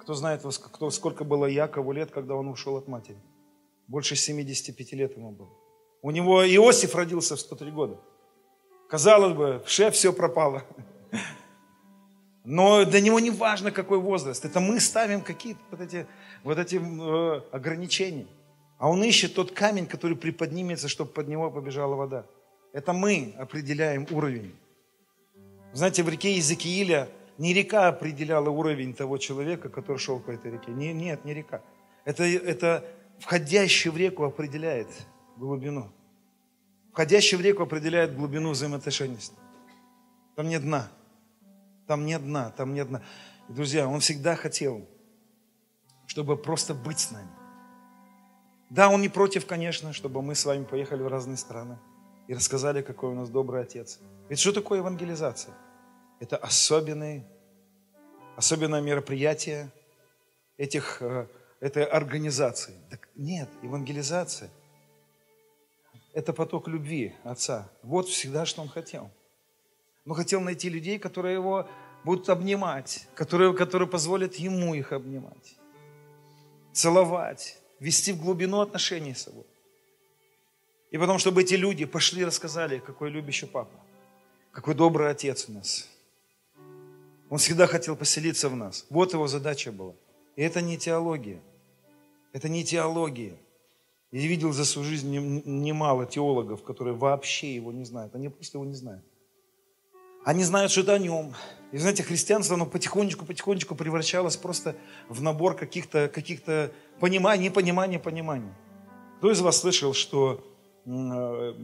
кто знает, кто, сколько было Якову лет, когда он ушел от матери? Больше 75 лет ему было. У него Иосиф родился в 103 года. Казалось бы, в шеф все пропало. Но для него не важно, какой возраст. Это мы ставим какие-то вот эти, вот эти э, ограничения. А он ищет тот камень, который приподнимется, чтобы под него побежала вода. Это мы определяем уровень. Знаете, в реке Иезекииля не река определяла уровень того человека, который шел по этой реке. Не, нет, не река. Это, это входящий в реку определяет глубину. Входящий в реку определяет глубину взаимоотношений. Там нет дна. Там нет дна, там нет дна. И, друзья, он всегда хотел, чтобы просто быть с нами. Да, он не против, конечно, чтобы мы с вами поехали в разные страны и рассказали, какой у нас добрый отец. Ведь что такое евангелизация? Это особенный, особенное мероприятие этих, э, этой организации. Так нет, евангелизация – это поток любви Отца. Вот всегда, что Он хотел. Он хотел найти людей, которые Его будут обнимать, которые, которые позволят Ему их обнимать, целовать, вести в глубину отношений с собой. И потом, чтобы эти люди пошли и рассказали, какой любящий папа, какой добрый отец у нас. Он всегда хотел поселиться в нас. Вот его задача была. И это не теология. Это не теология. Я видел за свою жизнь нем- немало теологов, которые вообще его не знают. Они просто его не знают. Они знают что-то о нем. И знаете, христианство, оно потихонечку-потихонечку превращалось просто в набор каких-то каких пониманий, пониманий, пониманий. Кто из вас слышал, что э,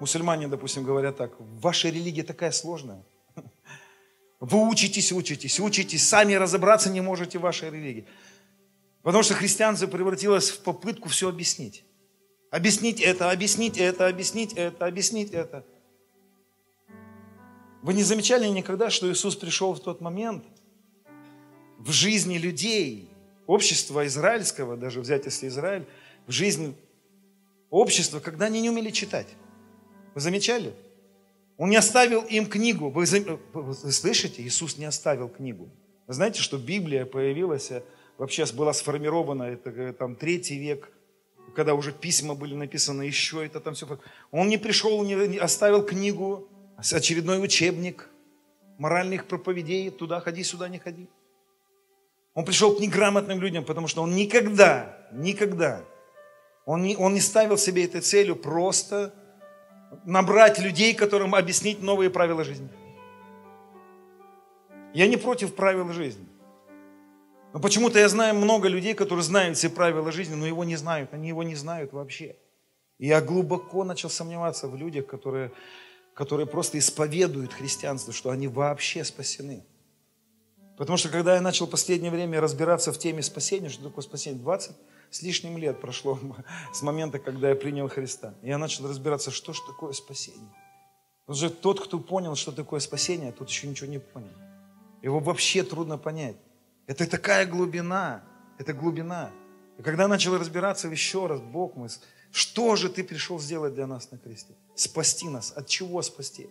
мусульмане, допустим, говорят так, ваша религия такая сложная. Вы учитесь, учитесь, учитесь, сами разобраться не можете в вашей религии. Потому что христианство превратилось в попытку все объяснить. Объяснить это, объяснить это, объяснить это, объяснить это. Вы не замечали никогда, что Иисус пришел в тот момент в жизни людей, общества израильского, даже взять если Израиль, в жизнь общества, когда они не умели читать. Вы замечали? Он не оставил им книгу. Вы, вы слышите? Иисус не оставил книгу. Вы знаете, что Библия появилась, э, вообще была сформирована, это э, там третий век, когда уже письма были написаны, еще это там все. Он не пришел, не, оставил книгу, очередной учебник моральных проповедей, туда ходи, сюда не ходи. Он пришел к неграмотным людям, потому что он никогда, никогда, он не, он не ставил себе этой целью просто набрать людей, которым объяснить новые правила жизни. Я не против правил жизни. Но почему-то я знаю много людей, которые знают все правила жизни, но его не знают. Они его не знают вообще. И я глубоко начал сомневаться в людях, которые которые просто исповедуют христианство, что они вообще спасены. Потому что когда я начал в последнее время разбираться в теме спасения, что такое спасение, 20 с лишним лет прошло с момента, когда я принял Христа. Я начал разбираться, что же такое спасение. Потому что тот, кто понял, что такое спасение, тот еще ничего не понял. Его вообще трудно понять. Это такая глубина, это глубина. И когда начал разбираться еще раз, Бог мой, что же ты пришел сделать для нас на кресте? Спасти нас. От чего спасти?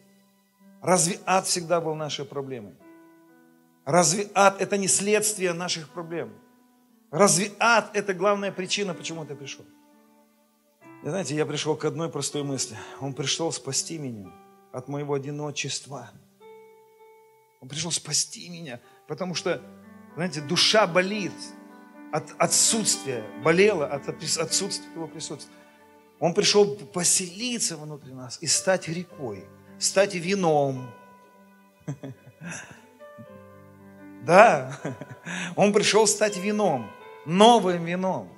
Разве ад всегда был нашей проблемой? Разве ад это не следствие наших проблем? Разве ад это главная причина, почему ты пришел? И знаете, я пришел к одной простой мысли. Он пришел спасти меня от моего одиночества. Он пришел спасти меня, потому что, знаете, душа болит от отсутствия, болела от отсутствия его присутствия. Он пришел поселиться внутри нас и стать рекой, стать вином. Да, он пришел стать вином, новым вином.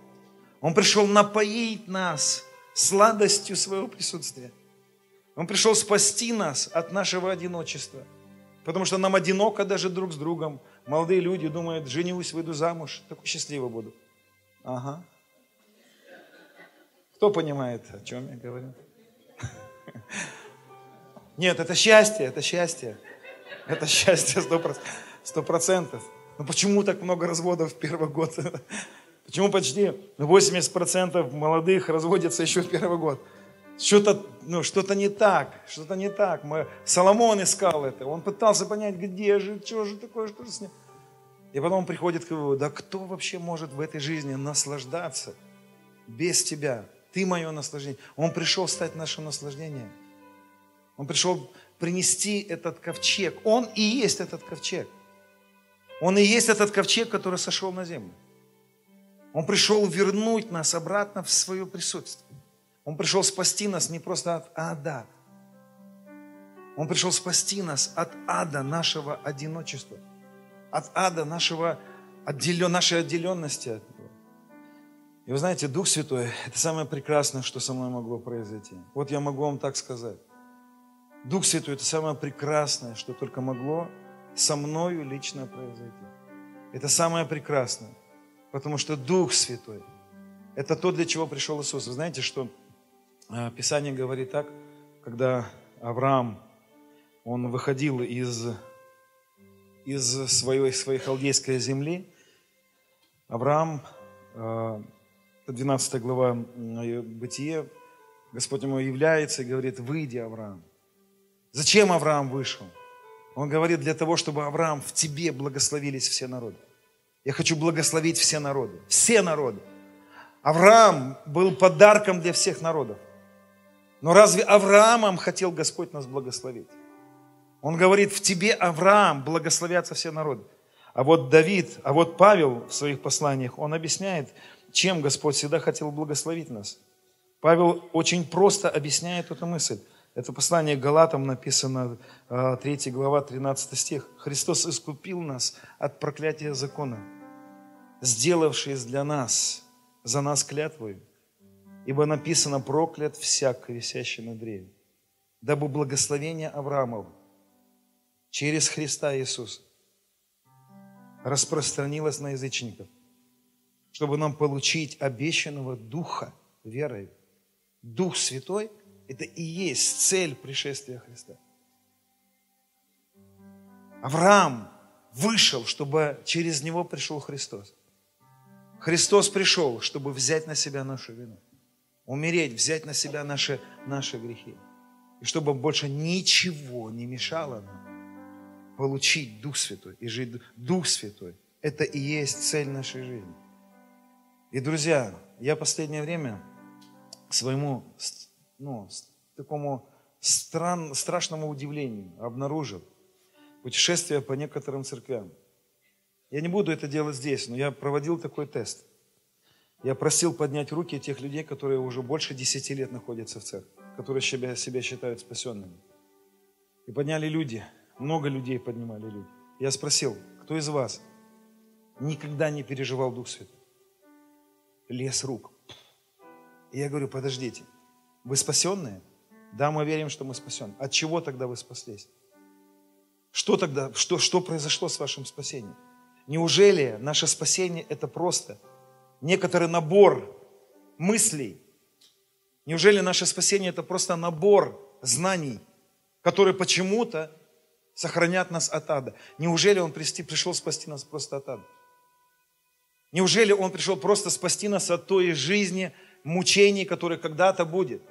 Он пришел напоить нас сладостью своего присутствия. Он пришел спасти нас от нашего одиночества. Потому что нам одиноко даже друг с другом. Молодые люди думают, женюсь, выйду замуж, такой счастливо буду. Ага. Кто понимает, о чем я говорю? Нет, это счастье, это счастье. Это счастье сто процентов. Но почему так много разводов в первый год? Почему почти 80% молодых разводятся еще в первый год? Что-то ну, что не так, что-то не так. Мы, Соломон искал это, он пытался понять, где же, что же такое, что же с ним. И потом он приходит к выводу, да кто вообще может в этой жизни наслаждаться без тебя? Ты мое наслаждение. Он пришел стать нашим наслаждением. Он пришел принести этот ковчег. Он и есть этот ковчег. Он и есть этот ковчег, который сошел на землю. Он пришел вернуть нас обратно в свое присутствие. Он пришел спасти нас не просто от ада. Он пришел спасти нас от ада нашего одиночества, от ада нашего отделен, нашей отделенности от и вы знаете, Дух Святой – это самое прекрасное, что со мной могло произойти. Вот я могу вам так сказать. Дух Святой – это самое прекрасное, что только могло со мною лично произойти. Это самое прекрасное, потому что Дух Святой – это то, для чего пришел Иисус. Вы знаете, что а, Писание говорит так, когда Авраам, он выходил из, из своей, своей халдейской земли, Авраам а, 12 глава Бытие, Господь ему является и говорит, выйди, Авраам. Зачем Авраам вышел? Он говорит, для того, чтобы Авраам, в тебе благословились все народы. Я хочу благословить все народы. Все народы. Авраам был подарком для всех народов. Но разве Авраамом хотел Господь нас благословить? Он говорит, в тебе, Авраам, благословятся все народы. А вот Давид, а вот Павел в своих посланиях, он объясняет, чем Господь всегда хотел благословить нас. Павел очень просто объясняет эту мысль. Это послание Галатам написано, 3 а, глава, 13 стих. Христос искупил нас от проклятия закона, сделавший для нас, за нас клятвою, ибо написано проклят всяк, висящий на древе, дабы благословение Авраамова через Христа Иисуса распространилось на язычников, чтобы нам получить обещанного Духа верой. Дух Святой – это и есть цель пришествия Христа. Авраам вышел, чтобы через него пришел Христос. Христос пришел, чтобы взять на себя нашу вину, умереть, взять на себя наши, наши грехи. И чтобы больше ничего не мешало нам получить Дух Святой и жить. Дух Святой – это и есть цель нашей жизни. И, друзья, я последнее время к своему ну, такому стран, страшному удивлению обнаружил путешествие по некоторым церквям. Я не буду это делать здесь, но я проводил такой тест. Я просил поднять руки тех людей, которые уже больше десяти лет находятся в церкви, которые себя, себя считают спасенными. И подняли люди, много людей поднимали люди. Я спросил, кто из вас никогда не переживал Дух Святой? лес рук. И я говорю, подождите, вы спасенные? Да, мы верим, что мы спасены. От чего тогда вы спаслись? Что тогда, что, что произошло с вашим спасением? Неужели наше спасение это просто некоторый набор мыслей? Неужели наше спасение это просто набор знаний, которые почему-то сохранят нас от ада? Неужели Он пришел спасти нас просто от ада? Неужели Он пришел просто спасти нас от той жизни, мучений, которые когда-то будет?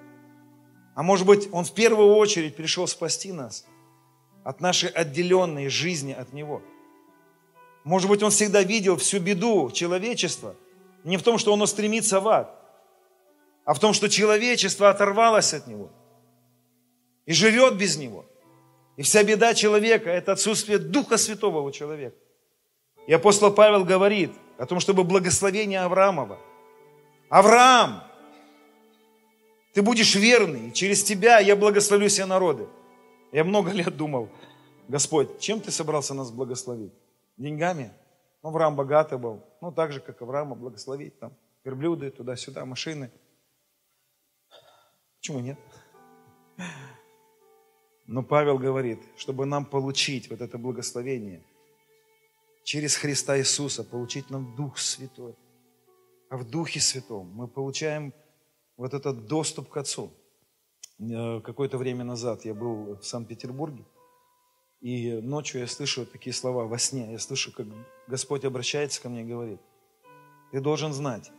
А может быть, Он в первую очередь пришел спасти нас от нашей отделенной жизни от Него. Может быть, Он всегда видел всю беду человечества не в том, что оно стремится в ад, а в том, что человечество оторвалось от Него и живет без Него. И вся беда человека – это отсутствие Духа Святого у человека. И апостол Павел говорит о том, чтобы благословение Авраамова. Авраам, ты будешь верный, через тебя я благословлю все народы. Я много лет думал, Господь, чем ты собрался нас благословить? Деньгами? Ну, Авраам богатый был. Ну, так же, как Авраама благословить. Там верблюды, туда-сюда, машины. Почему нет? Но Павел говорит, чтобы нам получить вот это благословение, через Христа Иисуса, получить нам Дух Святой. А в Духе Святом мы получаем вот этот доступ к Отцу. Э, какое-то время назад я был в Санкт-Петербурге, и ночью я слышу такие слова во сне. Я слышу, как Господь обращается ко мне и говорит, ты должен знать,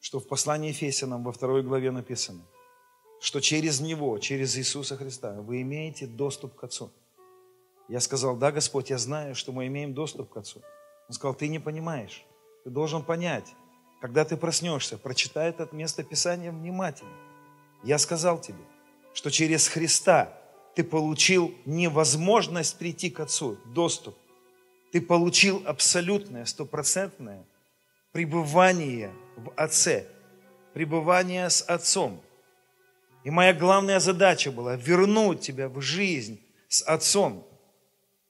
что в послании Ефесянам во второй главе написано, что через Него, через Иисуса Христа вы имеете доступ к Отцу. Я сказал, да, Господь, я знаю, что мы имеем доступ к Отцу. Он сказал, ты не понимаешь, ты должен понять, когда ты проснешься, прочитай это место Писания внимательно. Я сказал тебе, что через Христа ты получил невозможность прийти к Отцу, доступ. Ты получил абсолютное, стопроцентное пребывание в Отце, пребывание с Отцом. И моя главная задача была вернуть тебя в жизнь с Отцом,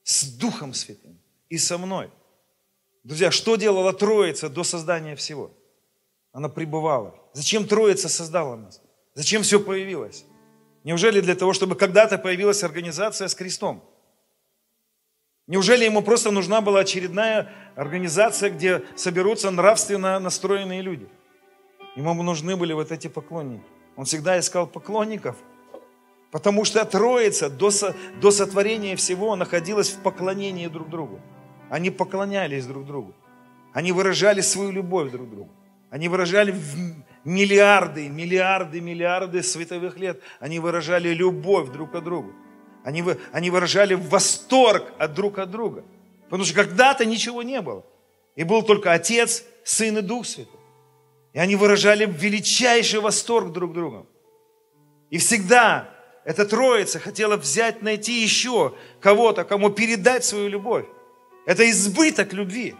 с Духом Святым и со мной. Друзья, что делала Троица до создания всего? Она пребывала. Зачем Троица создала нас? Зачем все появилось? Неужели для того, чтобы когда-то появилась организация с крестом? Неужели ему просто нужна была очередная организация, где соберутся нравственно настроенные люди? Ему нужны были вот эти поклонники. Он всегда искал поклонников, потому что Троица до, со, до сотворения всего находилась в поклонении друг другу. Они поклонялись друг другу. Они выражали свою любовь друг другу. Они выражали миллиарды, миллиарды, миллиарды световых лет, они выражали любовь друг к другу. Они, они выражали восторг от друг от друга. Потому что когда-то ничего не было. И был только Отец, Сын и Дух Святой. И они выражали величайший восторг друг другом. И всегда эта троица хотела взять, найти еще кого-то, кому передать свою любовь. Это избыток любви.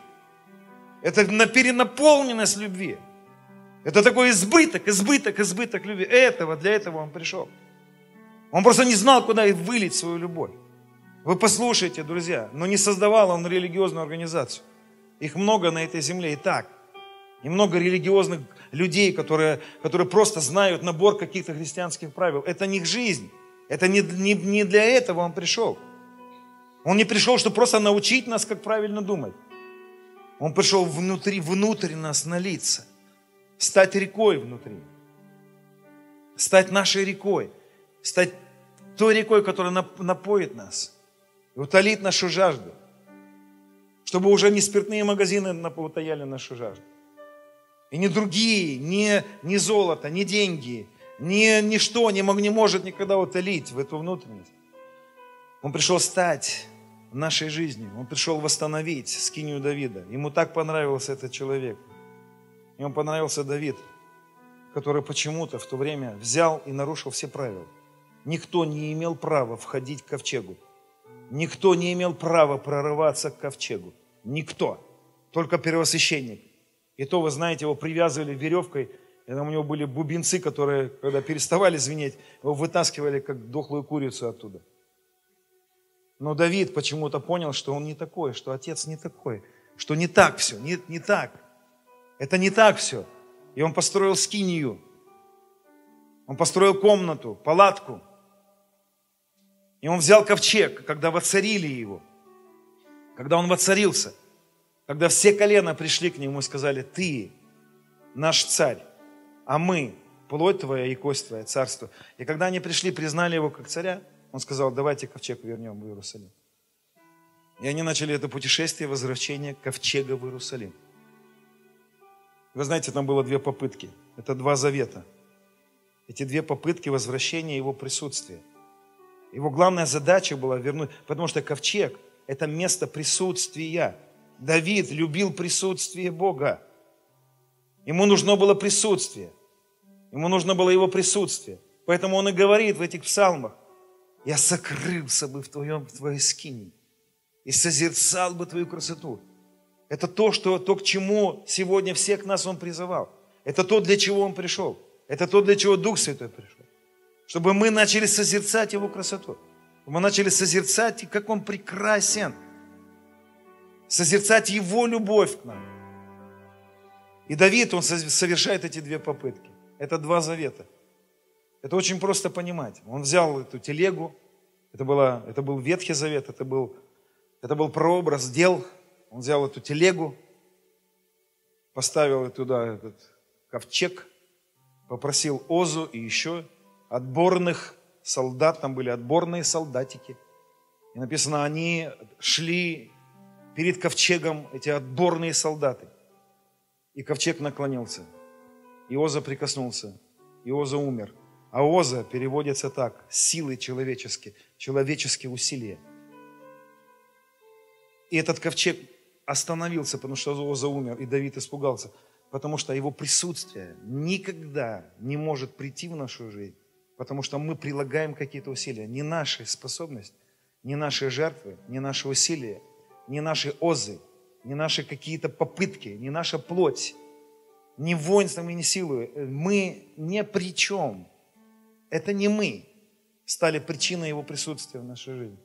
Это перенаполненность любви. Это такой избыток, избыток, избыток любви. Этого, для этого он пришел. Он просто не знал, куда вылить свою любовь. Вы послушайте, друзья, но не создавал он религиозную организацию. Их много на этой земле и так. И много религиозных людей, которые, которые просто знают набор каких-то христианских правил. Это не их жизнь. Это не, не, не для этого он пришел. Он не пришел, чтобы просто научить нас, как правильно думать. Он пришел внутри, внутрь нас налиться. Стать рекой внутри, стать нашей рекой, стать той рекой, которая напоит нас. И утолит нашу жажду, чтобы уже не спиртные магазины утояли нашу жажду. И не другие, не, не золото, не деньги, ни, ничто не, мог, не может никогда утолить в эту внутренность. Он пришел стать нашей жизнью. Он пришел восстановить скинию Давида. Ему так понравился этот человек – Ему понравился Давид, который почему-то в то время взял и нарушил все правила. Никто не имел права входить к ковчегу. Никто не имел права прорываться к ковчегу. Никто. Только первосвященник. И то, вы знаете, его привязывали веревкой, и там у него были бубенцы, которые, когда переставали звенеть, его вытаскивали, как дохлую курицу оттуда. Но Давид почему-то понял, что он не такой, что отец не такой, что не так все, не, не так. Это не так все. И он построил скинию. Он построил комнату, палатку. И он взял ковчег, когда воцарили его. Когда он воцарился. Когда все колена пришли к нему и сказали, ты наш царь, а мы плоть твоя и кость твоя, царство. И когда они пришли, признали его как царя, он сказал, давайте ковчег вернем в Иерусалим. И они начали это путешествие возвращения ковчега в Иерусалим. Вы знаете, там было две попытки. Это два завета. Эти две попытки возвращения его присутствия. Его главная задача была вернуть, потому что ковчег – это место присутствия. Давид любил присутствие Бога. Ему нужно было присутствие. Ему нужно было его присутствие. Поэтому он и говорит в этих псалмах, «Я сокрылся бы в, твоем, в твоей скине и созерцал бы твою красоту». Это то, что, то, к чему сегодня всех нас Он призывал. Это то, для чего Он пришел. Это то, для чего Дух Святой пришел. Чтобы мы начали созерцать Его красоту. Мы начали созерцать, как Он прекрасен. Созерцать Его любовь к нам. И Давид, он совершает эти две попытки. Это два завета. Это очень просто понимать. Он взял эту телегу, это, было, это был Ветхий Завет, это был, это был прообраз дел он взял эту телегу, поставил туда этот ковчег, попросил Озу и еще отборных солдат, там были отборные солдатики. И написано, они шли перед ковчегом, эти отборные солдаты. И ковчег наклонился. И Оза прикоснулся. И Оза умер. А Оза переводится так, силы человеческие, человеческие усилия. И этот ковчег остановился, потому что Оза умер, и Давид испугался, потому что его присутствие никогда не может прийти в нашу жизнь, потому что мы прилагаем какие-то усилия. Не наши способности, не наши жертвы, не наши усилия, не наши озы, не наши какие-то попытки, не наша плоть, не воинством и не силой. Мы не при чем. Это не мы стали причиной его присутствия в нашей жизни.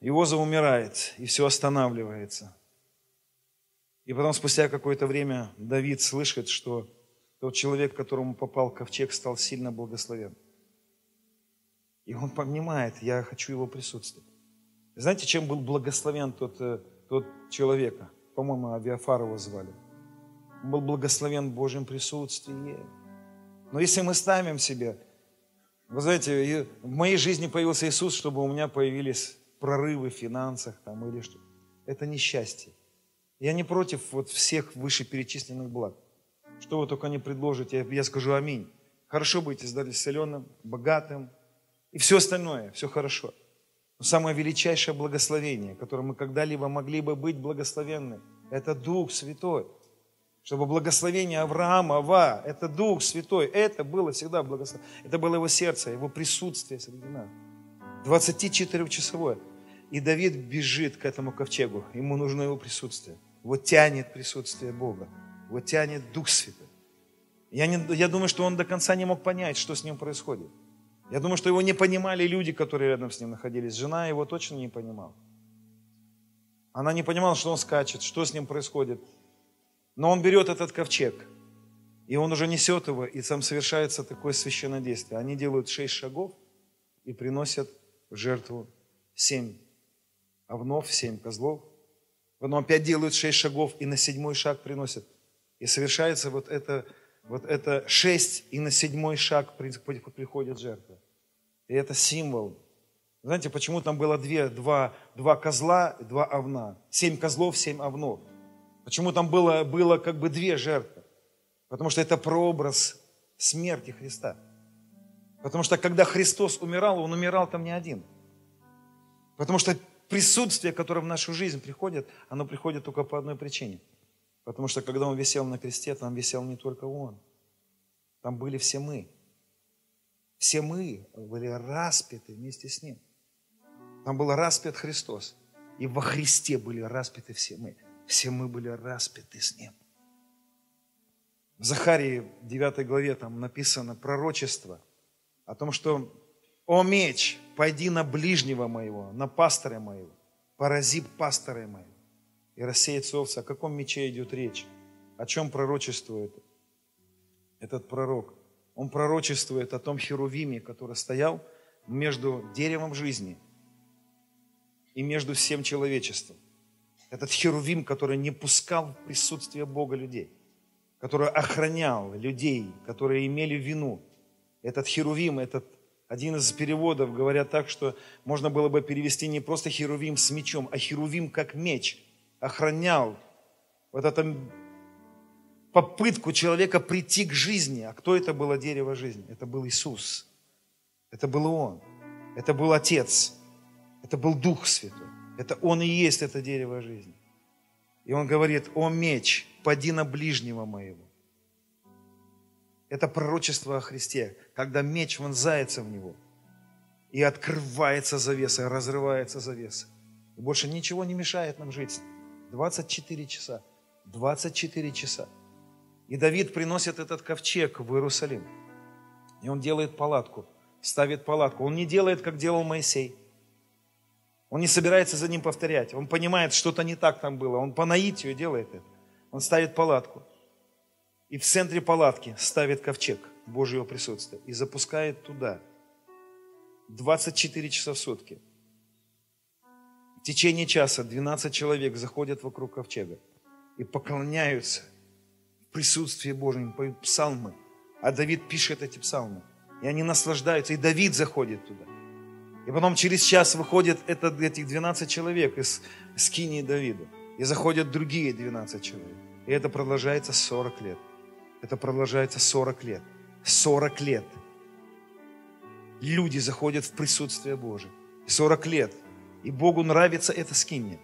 Иоза умирает, и все останавливается. И потом, спустя какое-то время, Давид слышит, что тот человек, которому попал ковчег, стал сильно благословен. И он понимает, я хочу его присутствовать. Знаете, чем был благословен тот, э, тот человек? По-моему, Авиафар его звали. Он был благословен Божьим присутствием. Но если мы ставим себе, вы знаете, в моей жизни появился Иисус, чтобы у меня появились прорывы в финансах там, или что. Это несчастье. Я не против вот всех вышеперечисленных благ. Что вы только не предложите, я, я скажу аминь. Хорошо быть издаленным, богатым и все остальное, все хорошо. Но самое величайшее благословение, которым мы когда-либо могли бы быть благословенны, это Дух Святой. Чтобы благословение Авраама, Ава, это Дух Святой, это было всегда благословение. Это было его сердце, его присутствие среди нас. 24-часовое. И Давид бежит к этому ковчегу. Ему нужно его присутствие. Вот тянет присутствие Бога. Вот тянет Дух Святой. Я, не, я думаю, что он до конца не мог понять, что с ним происходит. Я думаю, что его не понимали люди, которые рядом с ним находились. Жена его точно не понимала. Она не понимала, что он скачет, что с ним происходит. Но он берет этот ковчег, и он уже несет его, и там совершается такое священное действие. Они делают шесть шагов и приносят в жертву семь овнов, семь козлов. Потом опять делают шесть шагов и на седьмой шаг приносят. И совершается вот это, вот это шесть, и на седьмой шаг приходит жертва. И это символ. Знаете, почему там было две, два, два козла два овна? Семь козлов, семь овнов. Почему там было, было как бы две жертвы? Потому что это прообраз смерти Христа. Потому что когда Христос умирал, Он умирал там не один. Потому что присутствие, которое в нашу жизнь приходит, оно приходит только по одной причине. Потому что когда Он висел на кресте, там висел не только Он. Там были все мы. Все мы были распяты вместе с Ним. Там был распят Христос. И во Христе были распяты все мы. Все мы были распяты с Ним. В Захарии 9 главе там написано пророчество о том, что «О меч, пойди на ближнего моего, на пастора моего, порази пастора моего и рассеет овцы». О каком мече идет речь? О чем пророчествует этот пророк? Он пророчествует о том херувиме, который стоял между деревом жизни и между всем человечеством. Этот херувим, который не пускал в присутствие Бога людей, который охранял людей, которые имели вину. Этот херувим, этот один из переводов говорят так, что можно было бы перевести не просто херувим с мечом, а херувим как меч охранял вот эту попытку человека прийти к жизни. А кто это было дерево жизни? Это был Иисус. Это был Он. Это был Отец. Это был Дух Святой. Это Он и есть это дерево жизни. И Он говорит, о меч, поди на ближнего моего. Это пророчество о Христе, когда меч вонзается в него, и открывается завеса, разрывается завеса. И больше ничего не мешает нам жить. 24 часа. 24 часа. И Давид приносит этот ковчег в Иерусалим. И он делает палатку, ставит палатку. Он не делает, как делал Моисей. Он не собирается за ним повторять. Он понимает, что-то не так там было. Он по наитию делает это. Он ставит палатку. И в центре палатки ставит ковчег Божьего присутствия. И запускает туда 24 часа в сутки. В течение часа 12 человек заходят вокруг ковчега и поклоняются в присутствии Божьем, поют псалмы. А Давид пишет эти псалмы. И они наслаждаются. И Давид заходит туда. И потом через час выходит это, этих 12 человек из скинии Давида. И заходят другие 12 человек. И это продолжается 40 лет. Это продолжается 40 лет. 40 лет. Люди заходят в присутствие Божие. 40 лет. И Богу нравится эта скиния.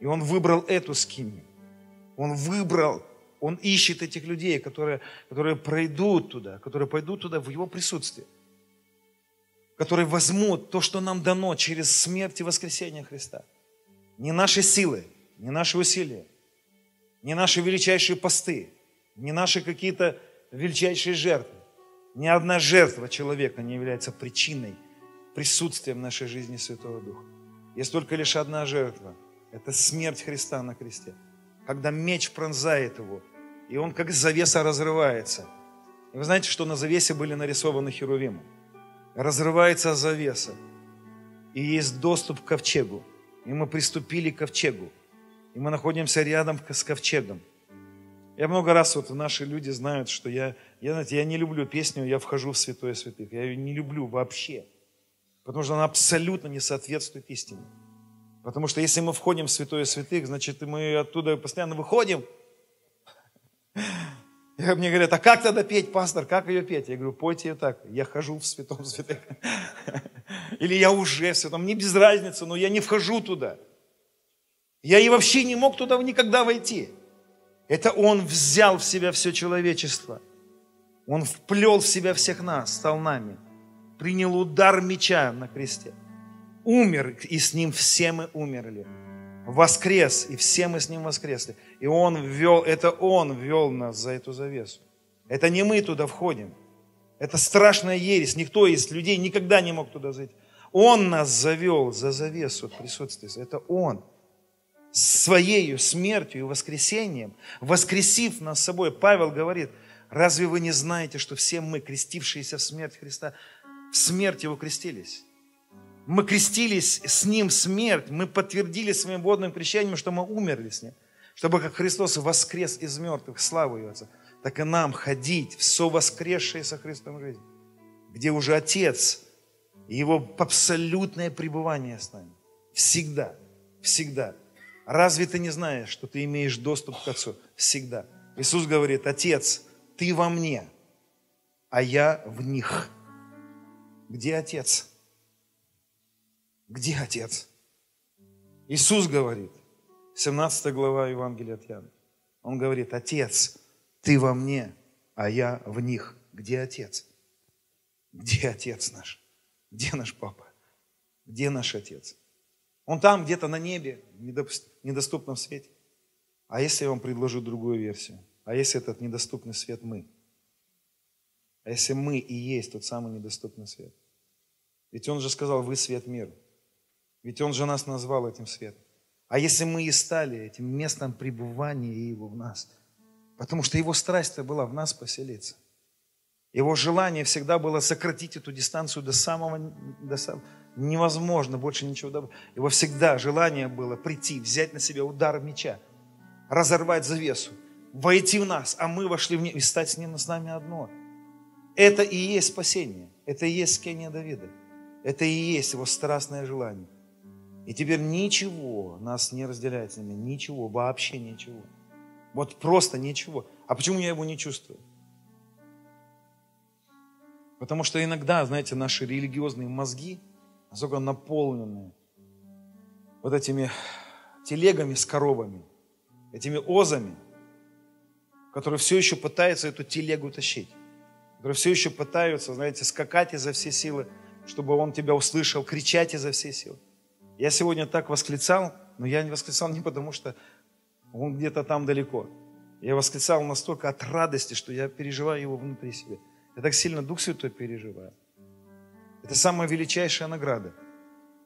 И Он выбрал эту скинию. Он выбрал, Он ищет этих людей, которые, которые пройдут туда, которые пойдут туда в Его присутствие которые возьмут то, что нам дано через смерть и воскресение Христа. Не наши силы, не наши усилия, не наши величайшие посты, не наши какие-то величайшие жертвы. Ни одна жертва человека не является причиной присутствия в нашей жизни Святого Духа. Есть только лишь одна жертва. Это смерть Христа на кресте. Когда меч пронзает его, и он как завеса разрывается. И вы знаете, что на завесе были нарисованы херувимы? Разрывается завеса, и есть доступ к ковчегу. И мы приступили к ковчегу. И мы находимся рядом с ковчегом. Я много раз, вот наши люди знают, что я, я, знаете, я не люблю песню «Я вхожу в святое святых». Я ее не люблю вообще. Потому что она абсолютно не соответствует истине. Потому что если мы входим в святое святых, значит, мы оттуда постоянно выходим. Мне говорят, а как тогда петь, пастор, как ее петь? Я говорю, пойте ее так, я хожу в святом святых. Или я уже в святом, мне без разницы, но я не вхожу туда. Я и вообще не мог туда никогда войти. Это Он взял в себя все человечество. Он вплел в себя всех нас, стал нами. Принял удар меча на кресте. Умер, и с Ним все мы умерли воскрес, и все мы с Ним воскресли. И Он ввел, это Он ввел нас за эту завесу. Это не мы туда входим. Это страшная ересь. Никто из людей никогда не мог туда зайти. Он нас завел за завесу присутствия. Это Он. Своею смертью и воскресением, воскресив нас собой, Павел говорит, разве вы не знаете, что все мы, крестившиеся в смерть Христа, в смерть Его крестились? мы крестились с Ним в смерть, мы подтвердили своим водным крещением, что мы умерли с Ним. Чтобы как Христос воскрес из мертвых, славу Его Отца, так и нам ходить в совоскресшей со Христом жизнь, где уже Отец и Его абсолютное пребывание с нами. Всегда, всегда. Разве ты не знаешь, что ты имеешь доступ к Отцу? Всегда. Иисус говорит, Отец, ты во мне, а я в них. Где Отец? Где Отец? Иисус говорит, 17 глава Евангелия от Иоанна. Он говорит, Отец, Ты во мне, а я в них. Где Отец? Где Отец наш? Где наш Папа? Где наш Отец? Он там, где-то на небе, в недоступном свете. А если я вам предложу другую версию? А если этот недоступный свет мы? А если мы и есть тот самый недоступный свет? Ведь Он же сказал, вы свет мира. Ведь Он же нас назвал этим светом. А если мы и стали этим местом пребывания Его в нас, потому что Его страсть-то была в нас поселиться. Его желание всегда было сократить эту дистанцию до самого, до сам- невозможно больше ничего. добавить. Его всегда желание было прийти, взять на себя удар меча, разорвать завесу, войти в нас, а мы вошли в него и стать с ним с нами одно. Это и есть спасение. Это и есть скение Давида. Это и есть его страстное желание. И теперь ничего нас не разделяет с ними. Ничего, вообще ничего. Вот просто ничего. А почему я его не чувствую? Потому что иногда, знаете, наши религиозные мозги настолько наполнены вот этими телегами с коровами, этими озами, которые все еще пытаются эту телегу тащить, которые все еще пытаются, знаете, скакать изо всей силы, чтобы он тебя услышал, кричать изо всей силы. Я сегодня так восклицал, но я не восклицал не потому, что он где-то там далеко. Я восклицал настолько от радости, что я переживаю его внутри себя. Я так сильно Дух Святой переживаю. Это самая величайшая награда.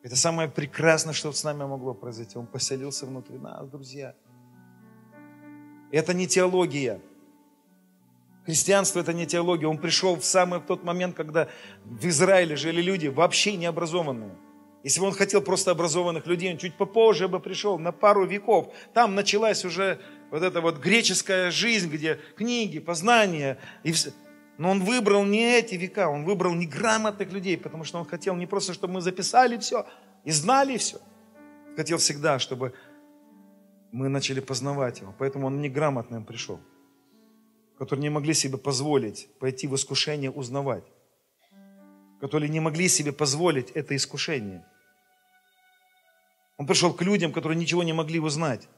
Это самое прекрасное, что с нами могло произойти. Он поселился внутри нас, друзья. Это не теология. Христианство это не теология. Он пришел в самый в тот момент, когда в Израиле жили люди вообще необразованные. Если бы он хотел просто образованных людей, он чуть попозже бы пришел, на пару веков. Там началась уже вот эта вот греческая жизнь, где книги, познания. И все. Но он выбрал не эти века, он выбрал неграмотных людей, потому что он хотел не просто, чтобы мы записали все и знали все. Хотел всегда, чтобы мы начали познавать его. Поэтому он неграмотным пришел, которые не могли себе позволить пойти в искушение узнавать, которые не могли себе позволить это искушение. Он пришел к людям, которые ничего не могли узнать.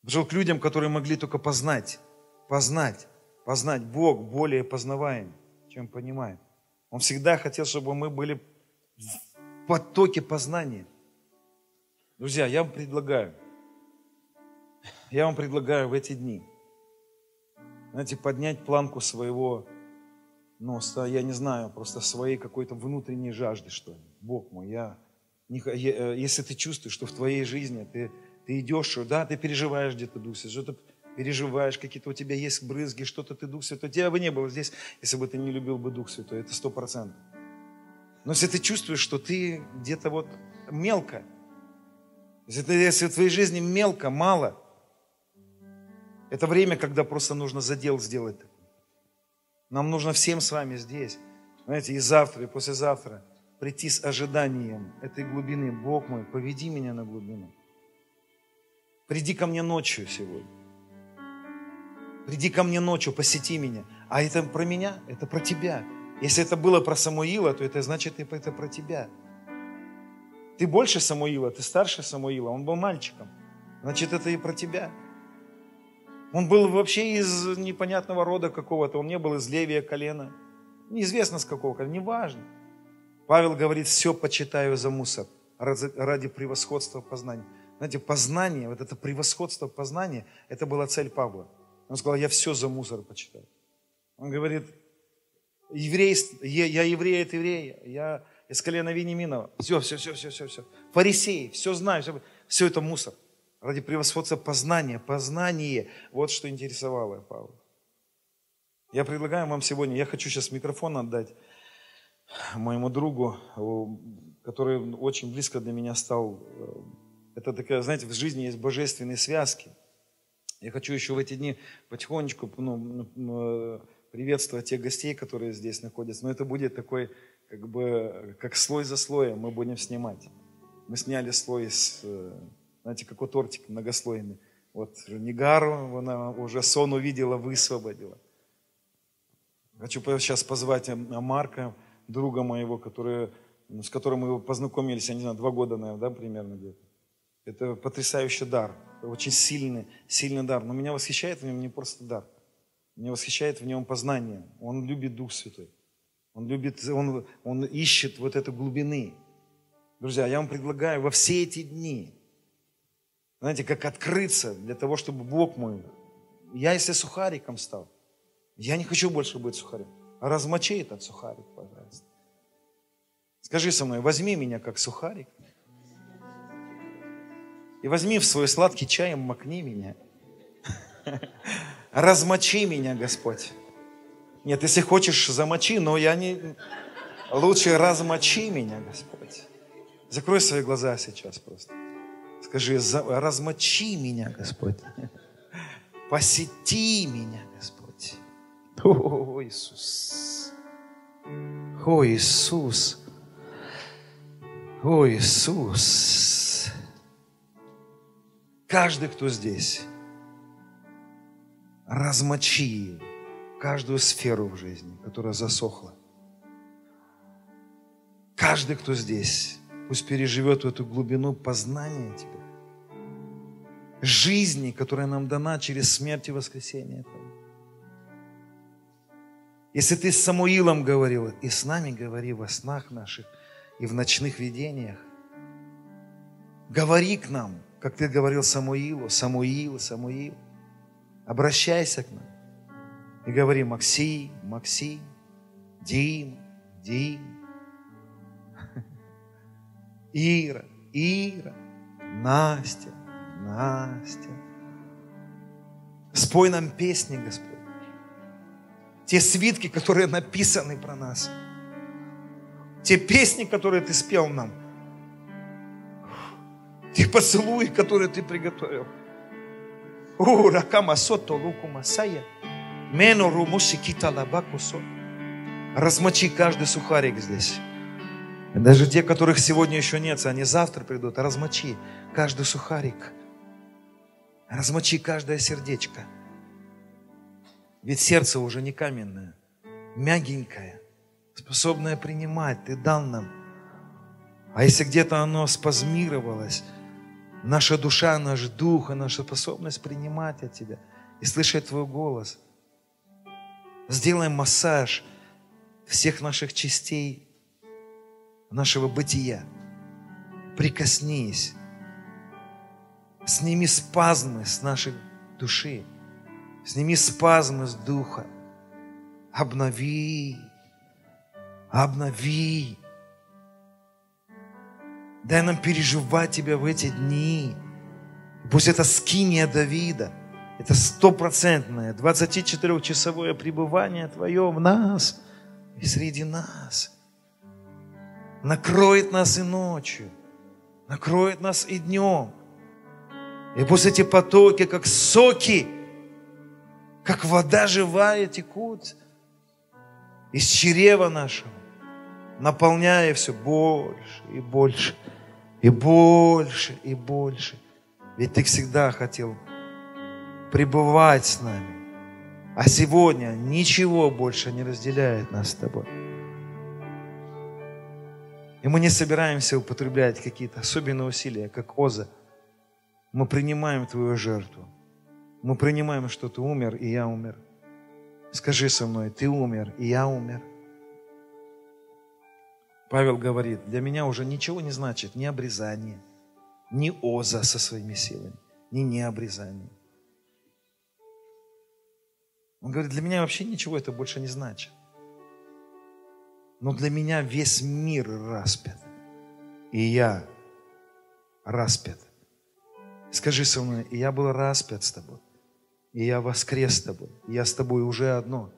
Пришел к людям, которые могли только познать, познать, познать. Бог более познаваем, чем понимаем. Он всегда хотел, чтобы мы были в потоке познания. Друзья, я вам предлагаю, я вам предлагаю в эти дни, знаете, поднять планку своего, со- я не знаю, просто своей какой-то внутренней жажды, что ли. Бог мой, я, если ты чувствуешь, что в твоей жизни ты, ты идешь, да, ты переживаешь где-то, Дух Святой, что-то переживаешь, какие-то у тебя есть брызги, что-то ты Дух Святой, тебя бы не было здесь, если бы ты не любил бы Дух Святой, это сто процентов. Но если ты чувствуешь, что ты где-то вот мелко, если, ты, если в твоей жизни мелко, мало, это время, когда просто нужно задел сделать. Нам нужно всем с вами здесь, знаете, и завтра, и послезавтра прийти с ожиданием этой глубины. Бог мой, поведи меня на глубину. Приди ко мне ночью сегодня. Приди ко мне ночью, посети меня. А это про меня, это про тебя. Если это было про Самуила, то это значит, это про тебя. Ты больше Самуила, ты старше Самуила, он был мальчиком. Значит, это и про тебя. Он был вообще из непонятного рода какого-то, он не был из левия колена. Неизвестно с какого колена, неважно. Павел говорит, все почитаю за мусор ради, превосходства познания. Знаете, познание, вот это превосходство познания, это была цель Павла. Он сказал, я все за мусор почитаю. Он говорит, еврей, я, я еврей от еврея, я из колена Вениаминова. Все, все, все, все, все, все. Фарисеи, все знаю, все, все это мусор. Ради превосходства познания, познание. Вот что интересовало Павла. Я предлагаю вам сегодня, я хочу сейчас микрофон отдать моему другу, который очень близко для меня стал. Это такая, знаете, в жизни есть божественные связки. Я хочу еще в эти дни потихонечку ну, приветствовать тех гостей, которые здесь находятся. Но это будет такой, как бы, как слой за слоем мы будем снимать. Мы сняли слой с, знаете, как у тортика многослойный. Вот Нигару, она уже сон увидела, высвободила. Хочу сейчас позвать Марка, друга моего, который, с которым мы познакомились, я не знаю, два года, наверное, да, примерно где-то. Это потрясающий дар, очень сильный, сильный дар. Но меня восхищает в нем не просто дар. Меня восхищает в нем познание. Он любит Дух Святой. Он любит, он, он ищет вот этой глубины. Друзья, я вам предлагаю во все эти дни, знаете, как открыться для того, чтобы Бог мой, я если сухариком стал, я не хочу больше быть сухарем. Размочи этот сухарик, пожалуйста. Скажи со мной, возьми меня как сухарик. И возьми в свой сладкий чай, макни меня. Размочи меня, Господь. Нет, если хочешь, замочи, но я не... Лучше размочи меня, Господь. Закрой свои глаза сейчас просто. Скажи, «За- размочи меня, Господь. Посети меня, Господь. О, Иисус. О, Иисус. О, Иисус. Каждый, кто здесь, размочи каждую сферу в жизни, которая засохла. Каждый, кто здесь, пусть переживет эту глубину познания Тебя. Жизни, которая нам дана через смерть и воскресение. Если Ты с Самуилом говорил, и с нами говори во снах наших и в ночных видениях. Говори к нам, как Ты говорил Самуилу, Самуил, Самуил. Обращайся к нам. И говори, Максим, Максим, Дим, Дим, Ира, Ира, Настя, Настя. Спой нам песни, Господь. Те свитки, которые написаны про нас. Те песни, которые Ты спел нам. Те поцелуи, которые Ты приготовил. У, ракама сото луку масая. Мену румуси кита лабаку. Размочи каждый сухарик здесь. Даже те, которых сегодня еще нет, они завтра придут. Размочи каждый сухарик. Размочи каждое сердечко. Ведь сердце уже не каменное, мягенькое, способное принимать. Ты дал нам. А если где-то оно спазмировалось, наша душа, наш дух, наша способность принимать от Тебя и слышать Твой голос. Сделаем массаж всех наших частей нашего бытия. Прикоснись. Сними спазмы с нашей души. Сними спазмы с духа. Обнови. Обнови. Дай нам переживать Тебя в эти дни. Пусть это скиния Давида, это стопроцентное 24-часовое пребывание Твое в нас и среди нас. Накроет нас и ночью, накроет нас и днем. И пусть эти потоки, как соки, как вода живая текут из чрева нашего, наполняя все больше и больше, и больше, и больше. Ведь Ты всегда хотел пребывать с нами. А сегодня ничего больше не разделяет нас с Тобой. И мы не собираемся употреблять какие-то особенные усилия, как Оза. Мы принимаем Твою жертву. Мы принимаем, что Ты умер, и я умер. Скажи со мной, Ты умер, и я умер. Павел говорит, для меня уже ничего не значит ни обрезание, ни Оза со своими силами, ни необрезание. Он говорит, для меня вообще ничего это больше не значит. Но для меня весь мир распят. И я распят. Скажи со мной, я был распят с тобой. И я воскрес с тобой. И я с тобой уже одно.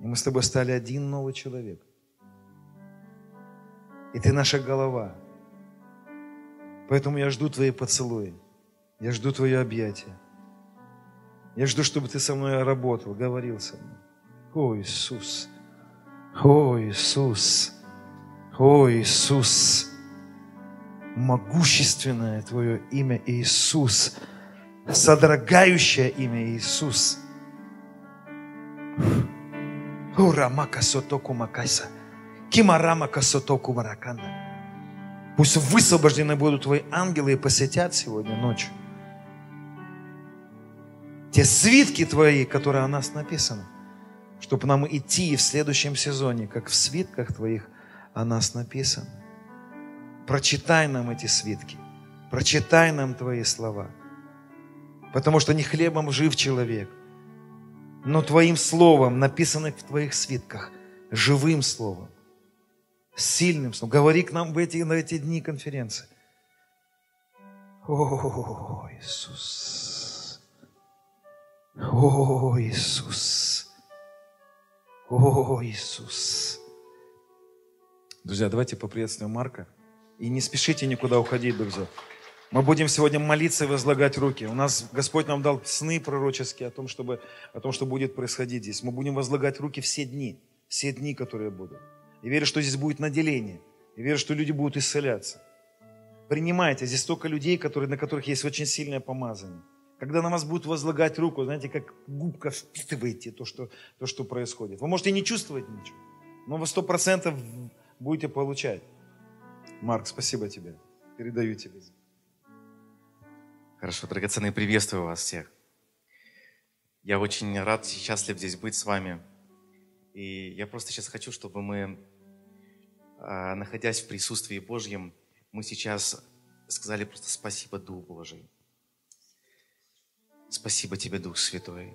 И мы с тобой стали один новый человек. И ты наша голова. Поэтому я жду твои поцелуи. Я жду твое объятие. Я жду, чтобы ты со мной работал, говорил со мной. О, Иисус! О, Иисус! О, Иисус! Могущественное Твое имя Иисус! Содрогающее имя Иисус! Ура, мака сотоку макайса. Кимарама касотоку мараканда. Пусть высвобождены будут Твои ангелы и посетят сегодня ночью. Те свитки Твои, которые о нас написаны, чтобы нам идти в следующем сезоне, как в свитках Твоих о нас написано. Прочитай нам эти свитки, прочитай нам Твои слова, потому что не хлебом жив человек, но Твоим словом, написанным в Твоих свитках, живым словом, сильным словом. Говори к нам в эти, на эти дни конференции. О, Иисус! О, Иисус! О, Иисус. Друзья, давайте поприветствуем Марка. И не спешите никуда уходить, друзья. Мы будем сегодня молиться и возлагать руки. У нас Господь нам дал сны пророческие о том, чтобы, о том, что будет происходить здесь. Мы будем возлагать руки все дни, все дни, которые будут. И верю, что здесь будет наделение. И верю, что люди будут исцеляться. Принимайте. Здесь столько людей, которые, на которых есть очень сильное помазание. Когда на вас будут возлагать руку, знаете, как губка впитываете то, что, то, что происходит. Вы можете не чувствовать ничего, но вы сто процентов будете получать. Марк, спасибо тебе. Передаю тебе. Хорошо, драгоценные, приветствую вас всех. Я очень рад и счастлив здесь быть с вами. И я просто сейчас хочу, чтобы мы, находясь в присутствии Божьем, мы сейчас сказали просто спасибо Духу Божий. Спасибо тебе, Дух Святой.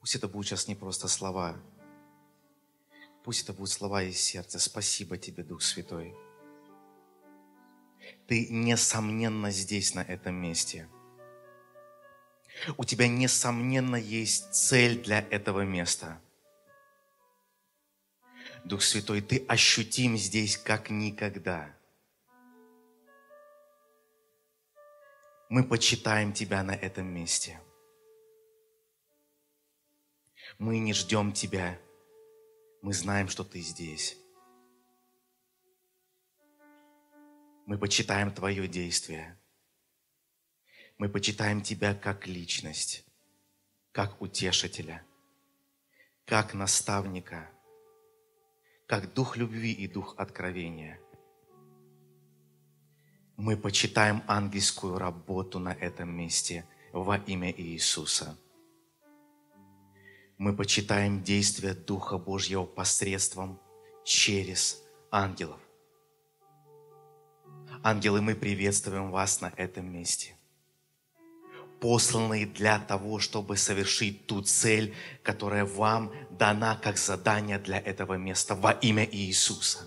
Пусть это будут сейчас не просто слова. Пусть это будут слова из сердца. Спасибо тебе, Дух Святой. Ты, несомненно, здесь, на этом месте. У тебя, несомненно, есть цель для этого места. Дух Святой, Ты ощутим здесь как никогда. Мы почитаем Тебя на этом месте. Мы не ждем Тебя. Мы знаем, что Ты здесь. Мы почитаем Твое действие. Мы почитаем Тебя как личность, как утешителя, как наставника, как дух любви и дух откровения. Мы почитаем ангельскую работу на этом месте во имя Иисуса. Мы почитаем действие Духа Божьего посредством через ангелов. Ангелы, мы приветствуем вас на этом месте. Посланные для того, чтобы совершить ту цель, которая вам дана как задание для этого места во имя Иисуса.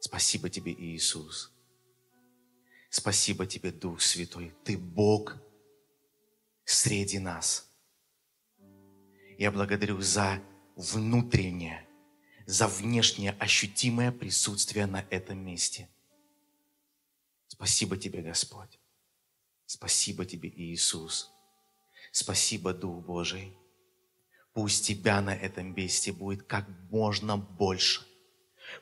Спасибо тебе, Иисус. Спасибо тебе, Дух Святой. Ты Бог среди нас. Я благодарю за внутреннее за внешнее ощутимое присутствие на этом месте. Спасибо Тебе, Господь. Спасибо Тебе, Иисус. Спасибо, Дух Божий. Пусть Тебя на этом месте будет как можно больше.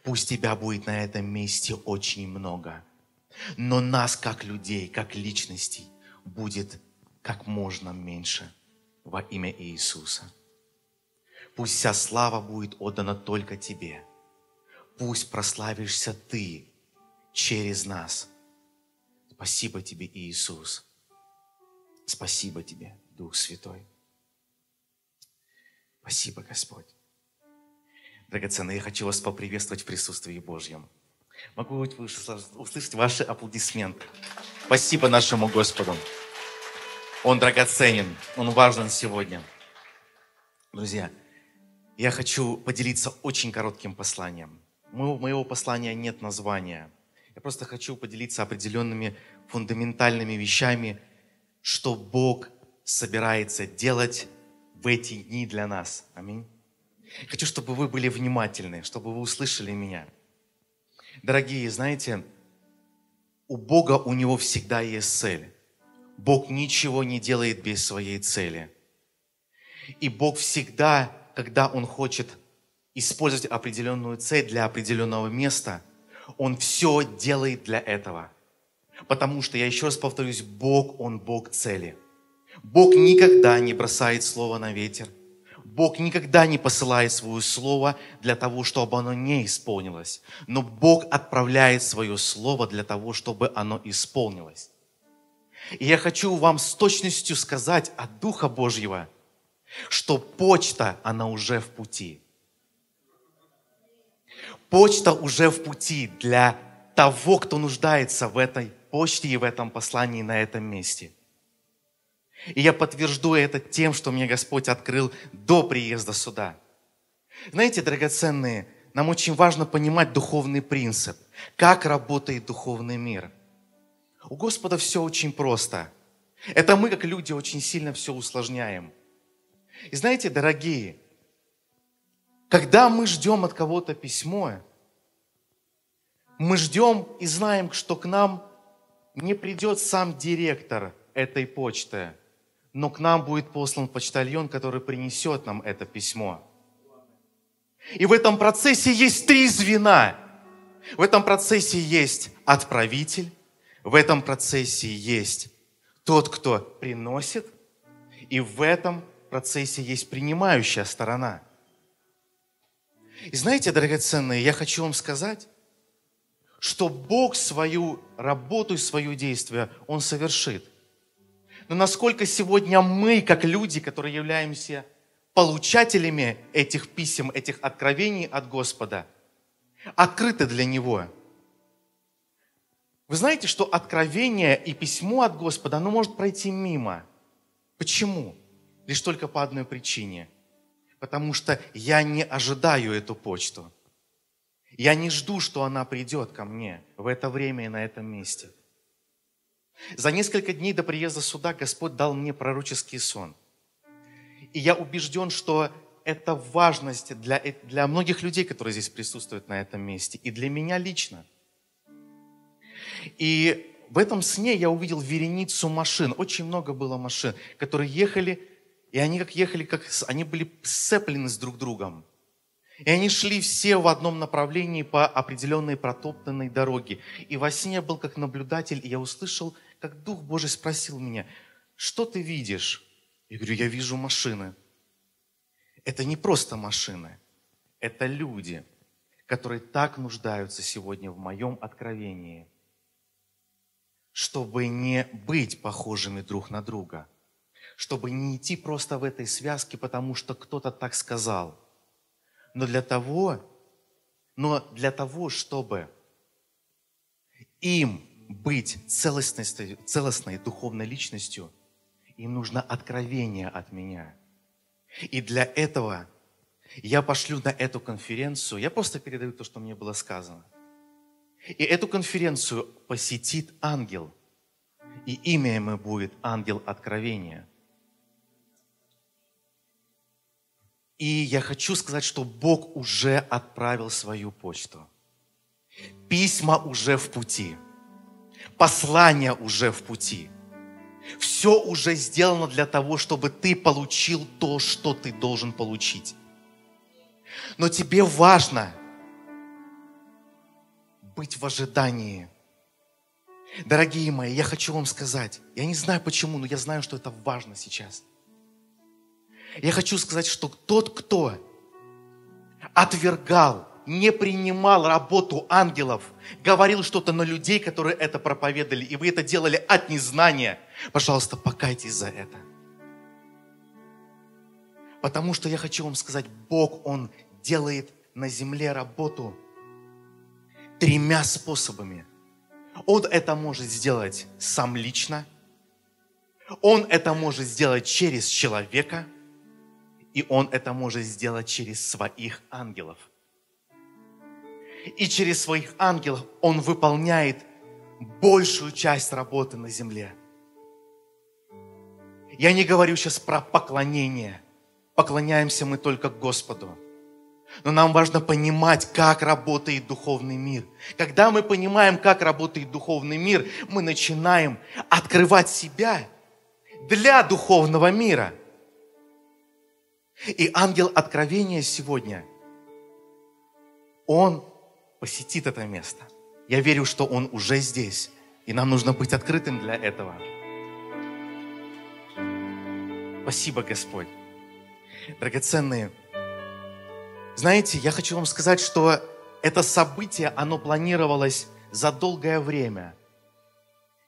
Пусть Тебя будет на этом месте очень много. Но нас, как людей, как личностей, будет как можно меньше во имя Иисуса. Пусть вся слава будет отдана только Тебе. Пусть прославишься Ты через нас. Спасибо Тебе, Иисус. Спасибо Тебе, Дух Святой. Спасибо, Господь. Драгоценные, я хочу вас поприветствовать в присутствии Божьем. Могу услышать ваши аплодисменты. Спасибо нашему Господу. Он драгоценен, Он важен сегодня. Друзья, я хочу поделиться очень коротким посланием. У моего послания нет названия. Я просто хочу поделиться определенными фундаментальными вещами, что Бог собирается делать в эти дни для нас. Аминь. Хочу, чтобы вы были внимательны, чтобы вы услышали меня. Дорогие, знаете, у Бога у него всегда есть цель. Бог ничего не делает без своей цели. И Бог всегда когда Он хочет использовать определенную цель для определенного места, Он все делает для этого. Потому что, я еще раз повторюсь, Бог, Он Бог цели. Бог никогда не бросает слово на ветер. Бог никогда не посылает свое слово для того, чтобы оно не исполнилось. Но Бог отправляет свое слово для того, чтобы оно исполнилось. И я хочу вам с точностью сказать от Духа Божьего – что почта, она уже в пути. Почта уже в пути для того, кто нуждается в этой почте и в этом послании на этом месте. И я подтвержду это тем, что мне Господь открыл до приезда сюда. Знаете, драгоценные, нам очень важно понимать духовный принцип, как работает духовный мир. У Господа все очень просто. Это мы, как люди, очень сильно все усложняем – И знаете, дорогие, когда мы ждем от кого-то письмо, мы ждем и знаем, что к нам не придет сам директор этой почты, но к нам будет послан почтальон, который принесет нам это письмо. И в этом процессе есть три звена. В этом процессе есть отправитель, в этом процессе есть тот, кто приносит, и в этом процессе есть принимающая сторона. И знаете, драгоценные, я хочу вам сказать, что Бог свою работу и свое действие Он совершит. Но насколько сегодня мы, как люди, которые являемся получателями этих писем, этих откровений от Господа, открыты для Него. Вы знаете, что откровение и письмо от Господа, оно может пройти мимо. Почему? Лишь только по одной причине. Потому что я не ожидаю эту почту. Я не жду, что она придет ко мне в это время и на этом месте. За несколько дней до приезда суда Господь дал мне пророческий сон. И я убежден, что это важность для, для многих людей, которые здесь присутствуют на этом месте, и для меня лично. И в этом сне я увидел вереницу машин, очень много было машин, которые ехали, и они как ехали, как они были сцеплены с друг другом. И они шли все в одном направлении по определенной протоптанной дороге. И во сне был как наблюдатель, и я услышал, как Дух Божий спросил меня, что ты видишь? Я говорю, я вижу машины. Это не просто машины, это люди, которые так нуждаются сегодня в моем откровении, чтобы не быть похожими друг на друга, чтобы не идти просто в этой связке, потому что кто-то так сказал, но для того, но для того, чтобы им быть целостной, целостной духовной личностью – им нужно откровение от меня. И для этого я пошлю на эту конференцию, я просто передаю то, что мне было сказано. И эту конференцию посетит ангел, и имя ему будет ангел откровения. И я хочу сказать, что Бог уже отправил свою почту. Письма уже в пути. Послания уже в пути. Все уже сделано для того, чтобы ты получил то, что ты должен получить. Но тебе важно быть в ожидании. Дорогие мои, я хочу вам сказать, я не знаю почему, но я знаю, что это важно сейчас. Я хочу сказать, что тот, кто отвергал не принимал работу ангелов, говорил что-то на людей, которые это проповедовали, и вы это делали от незнания, пожалуйста, покайтесь за это. Потому что я хочу вам сказать, Бог, Он делает на земле работу тремя способами. Он это может сделать сам лично, Он это может сделать через человека, и Он это может сделать через своих ангелов и через своих ангелов Он выполняет большую часть работы на земле. Я не говорю сейчас про поклонение. Поклоняемся мы только Господу. Но нам важно понимать, как работает духовный мир. Когда мы понимаем, как работает духовный мир, мы начинаем открывать себя для духовного мира. И ангел откровения сегодня, он посетит это место. Я верю, что Он уже здесь, и нам нужно быть открытым для этого. Спасибо, Господь. Драгоценные, знаете, я хочу вам сказать, что это событие, оно планировалось за долгое время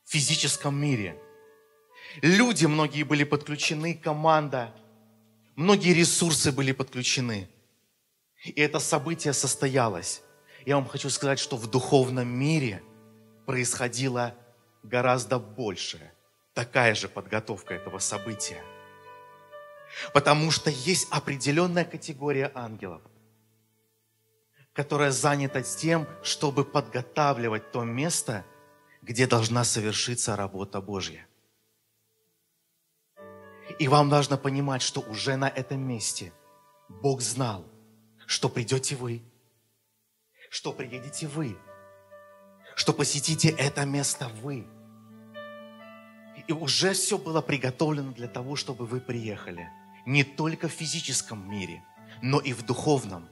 в физическом мире. Люди многие были подключены, команда, многие ресурсы были подключены. И это событие состоялось я вам хочу сказать, что в духовном мире происходило гораздо больше. Такая же подготовка этого события. Потому что есть определенная категория ангелов, которая занята тем, чтобы подготавливать то место, где должна совершиться работа Божья. И вам нужно понимать, что уже на этом месте Бог знал, что придете вы, что приедете вы, что посетите это место вы. И уже все было приготовлено для того, чтобы вы приехали. Не только в физическом мире, но и в духовном.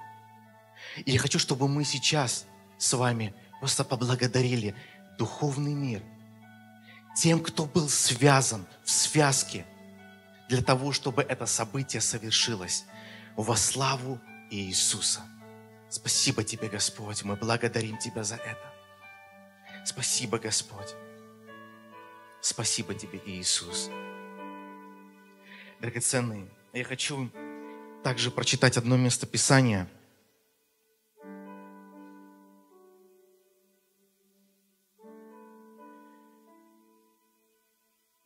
И я хочу, чтобы мы сейчас с вами просто поблагодарили духовный мир тем, кто был связан в связке для того, чтобы это событие совершилось во славу Иисуса. Спасибо Тебе, Господь, мы благодарим Тебя за это. Спасибо, Господь. Спасибо Тебе, Иисус. Драгоценные, я хочу также прочитать одно место Писания.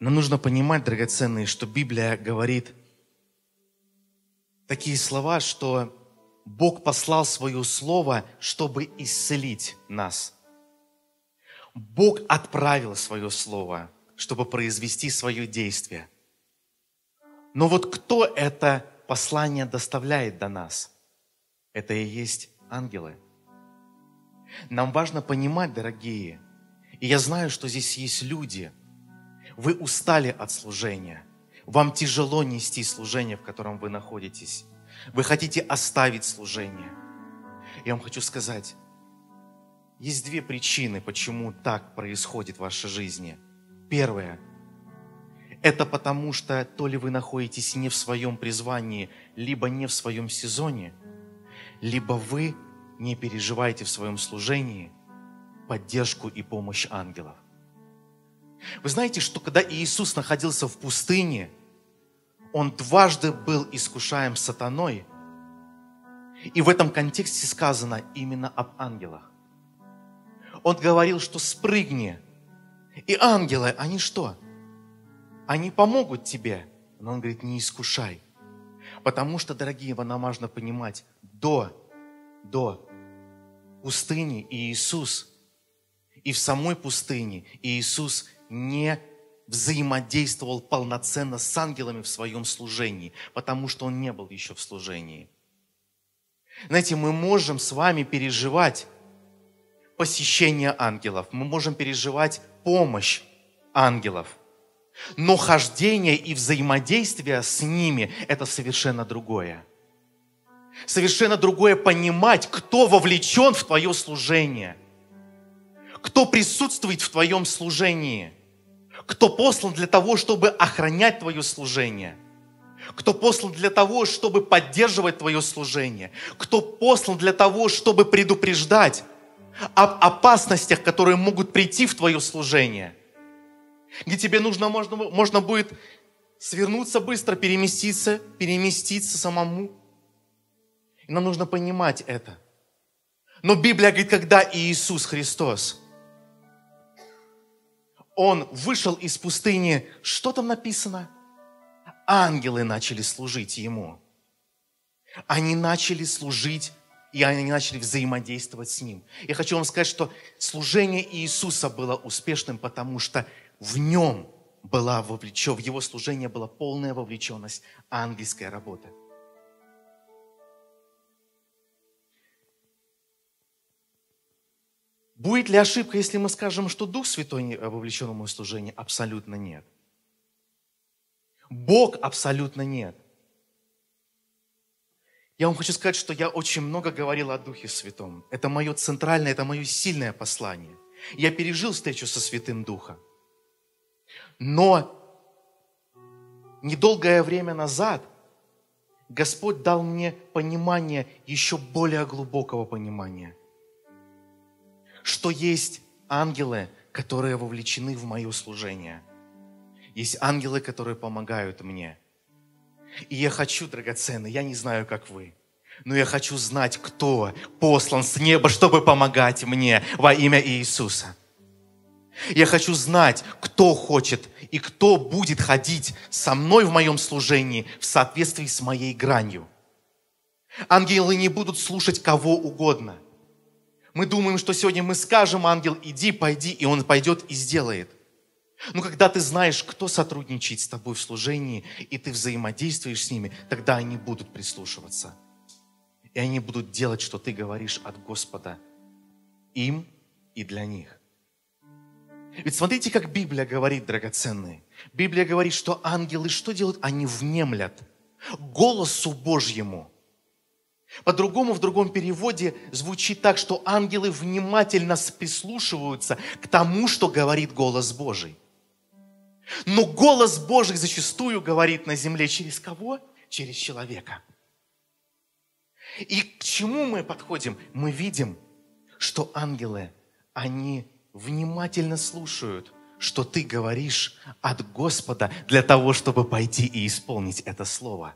Нам нужно понимать, драгоценные, что Библия говорит такие слова, что Бог послал свое слово, чтобы исцелить нас. Бог отправил свое слово, чтобы произвести свое действие. Но вот кто это послание доставляет до нас? Это и есть ангелы. Нам важно понимать, дорогие, и я знаю, что здесь есть люди, вы устали от служения, вам тяжело нести служение, в котором вы находитесь. Вы хотите оставить служение. Я вам хочу сказать, есть две причины, почему так происходит в вашей жизни. Первое – это потому, что то ли вы находитесь не в своем призвании, либо не в своем сезоне, либо вы не переживаете в своем служении поддержку и помощь ангелов. Вы знаете, что когда Иисус находился в пустыне – он дважды был искушаем сатаной. И в этом контексте сказано именно об ангелах. Он говорил, что спрыгни. И ангелы, они что? Они помогут тебе. Но он говорит, не искушай. Потому что, дорогие нам важно понимать, до, до пустыни Иисус, и в самой пустыне Иисус не взаимодействовал полноценно с ангелами в своем служении, потому что он не был еще в служении. Знаете, мы можем с вами переживать посещение ангелов, мы можем переживать помощь ангелов, но хождение и взаимодействие с ними – это совершенно другое. Совершенно другое понимать, кто вовлечен в твое служение, кто присутствует в твоем служении – кто послан для того, чтобы охранять твое служение, кто послан для того, чтобы поддерживать твое служение, кто послан для того, чтобы предупреждать об опасностях, которые могут прийти в твое служение, где тебе нужно, можно, можно будет свернуться быстро, переместиться, переместиться самому. И нам нужно понимать это. Но Библия говорит, когда Иисус Христос – он вышел из пустыни, что там написано? Ангелы начали служить ему. Они начали служить, и они начали взаимодействовать с ним. Я хочу вам сказать, что служение Иисуса было успешным, потому что в нем была вовлечена, в его служение была полная вовлеченность ангельской работы. Будет ли ошибка, если мы скажем, что Дух Святой не вовлечен в мое служение? Абсолютно нет. Бог абсолютно нет. Я вам хочу сказать, что я очень много говорил о Духе Святом. Это мое центральное, это мое сильное послание. Я пережил встречу со Святым Духом. Но недолгое время назад Господь дал мне понимание, еще более глубокого понимания – что есть ангелы, которые вовлечены в мое служение. Есть ангелы, которые помогают мне. И я хочу, драгоценный, я не знаю, как вы, но я хочу знать, кто послан с неба, чтобы помогать мне во имя Иисуса. Я хочу знать, кто хочет и кто будет ходить со мной в моем служении в соответствии с моей гранью. Ангелы не будут слушать кого угодно. Мы думаем, что сегодня мы скажем, ангел, иди, пойди, и он пойдет и сделает. Но когда ты знаешь, кто сотрудничает с тобой в служении, и ты взаимодействуешь с ними, тогда они будут прислушиваться. И они будут делать, что ты говоришь от Господа им и для них. Ведь смотрите, как Библия говорит, драгоценные. Библия говорит, что ангелы что делают? Они внемлят голосу Божьему. По-другому, в другом переводе звучит так, что ангелы внимательно прислушиваются к тому, что говорит голос Божий. Но голос Божий зачастую говорит на земле через кого? Через человека. И к чему мы подходим? Мы видим, что ангелы, они внимательно слушают, что ты говоришь от Господа для того, чтобы пойти и исполнить это слово.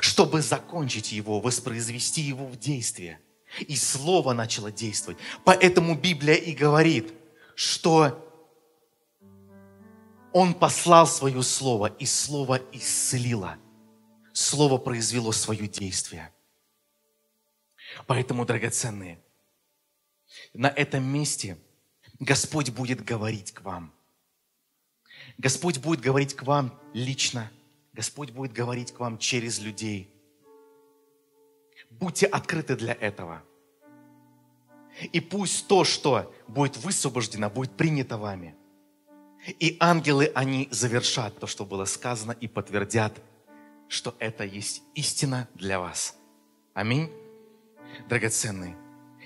Чтобы закончить его, воспроизвести его в действие. И слово начало действовать. Поэтому Библия и говорит, что он послал свое слово, и слово исцелило. Слово произвело свое действие. Поэтому, драгоценные, на этом месте Господь будет говорить к вам. Господь будет говорить к вам лично. Господь будет говорить к вам через людей. Будьте открыты для этого. И пусть то, что будет высвобождено, будет принято вами – и ангелы, они завершат то, что было сказано, и подтвердят, что это есть истина для вас. Аминь. Драгоценные,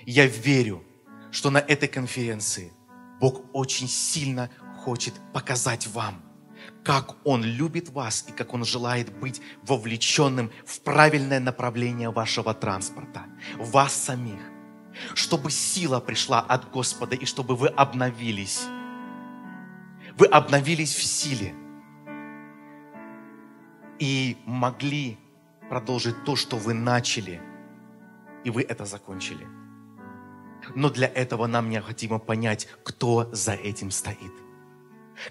я верю, что на этой конференции Бог очень сильно хочет показать вам, как Он любит вас и как Он желает быть вовлеченным в правильное направление вашего транспорта, вас самих, чтобы сила пришла от Господа и чтобы вы обновились вы обновились в силе и могли продолжить то, что вы начали, и вы это закончили. Но для этого нам необходимо понять, кто за этим стоит.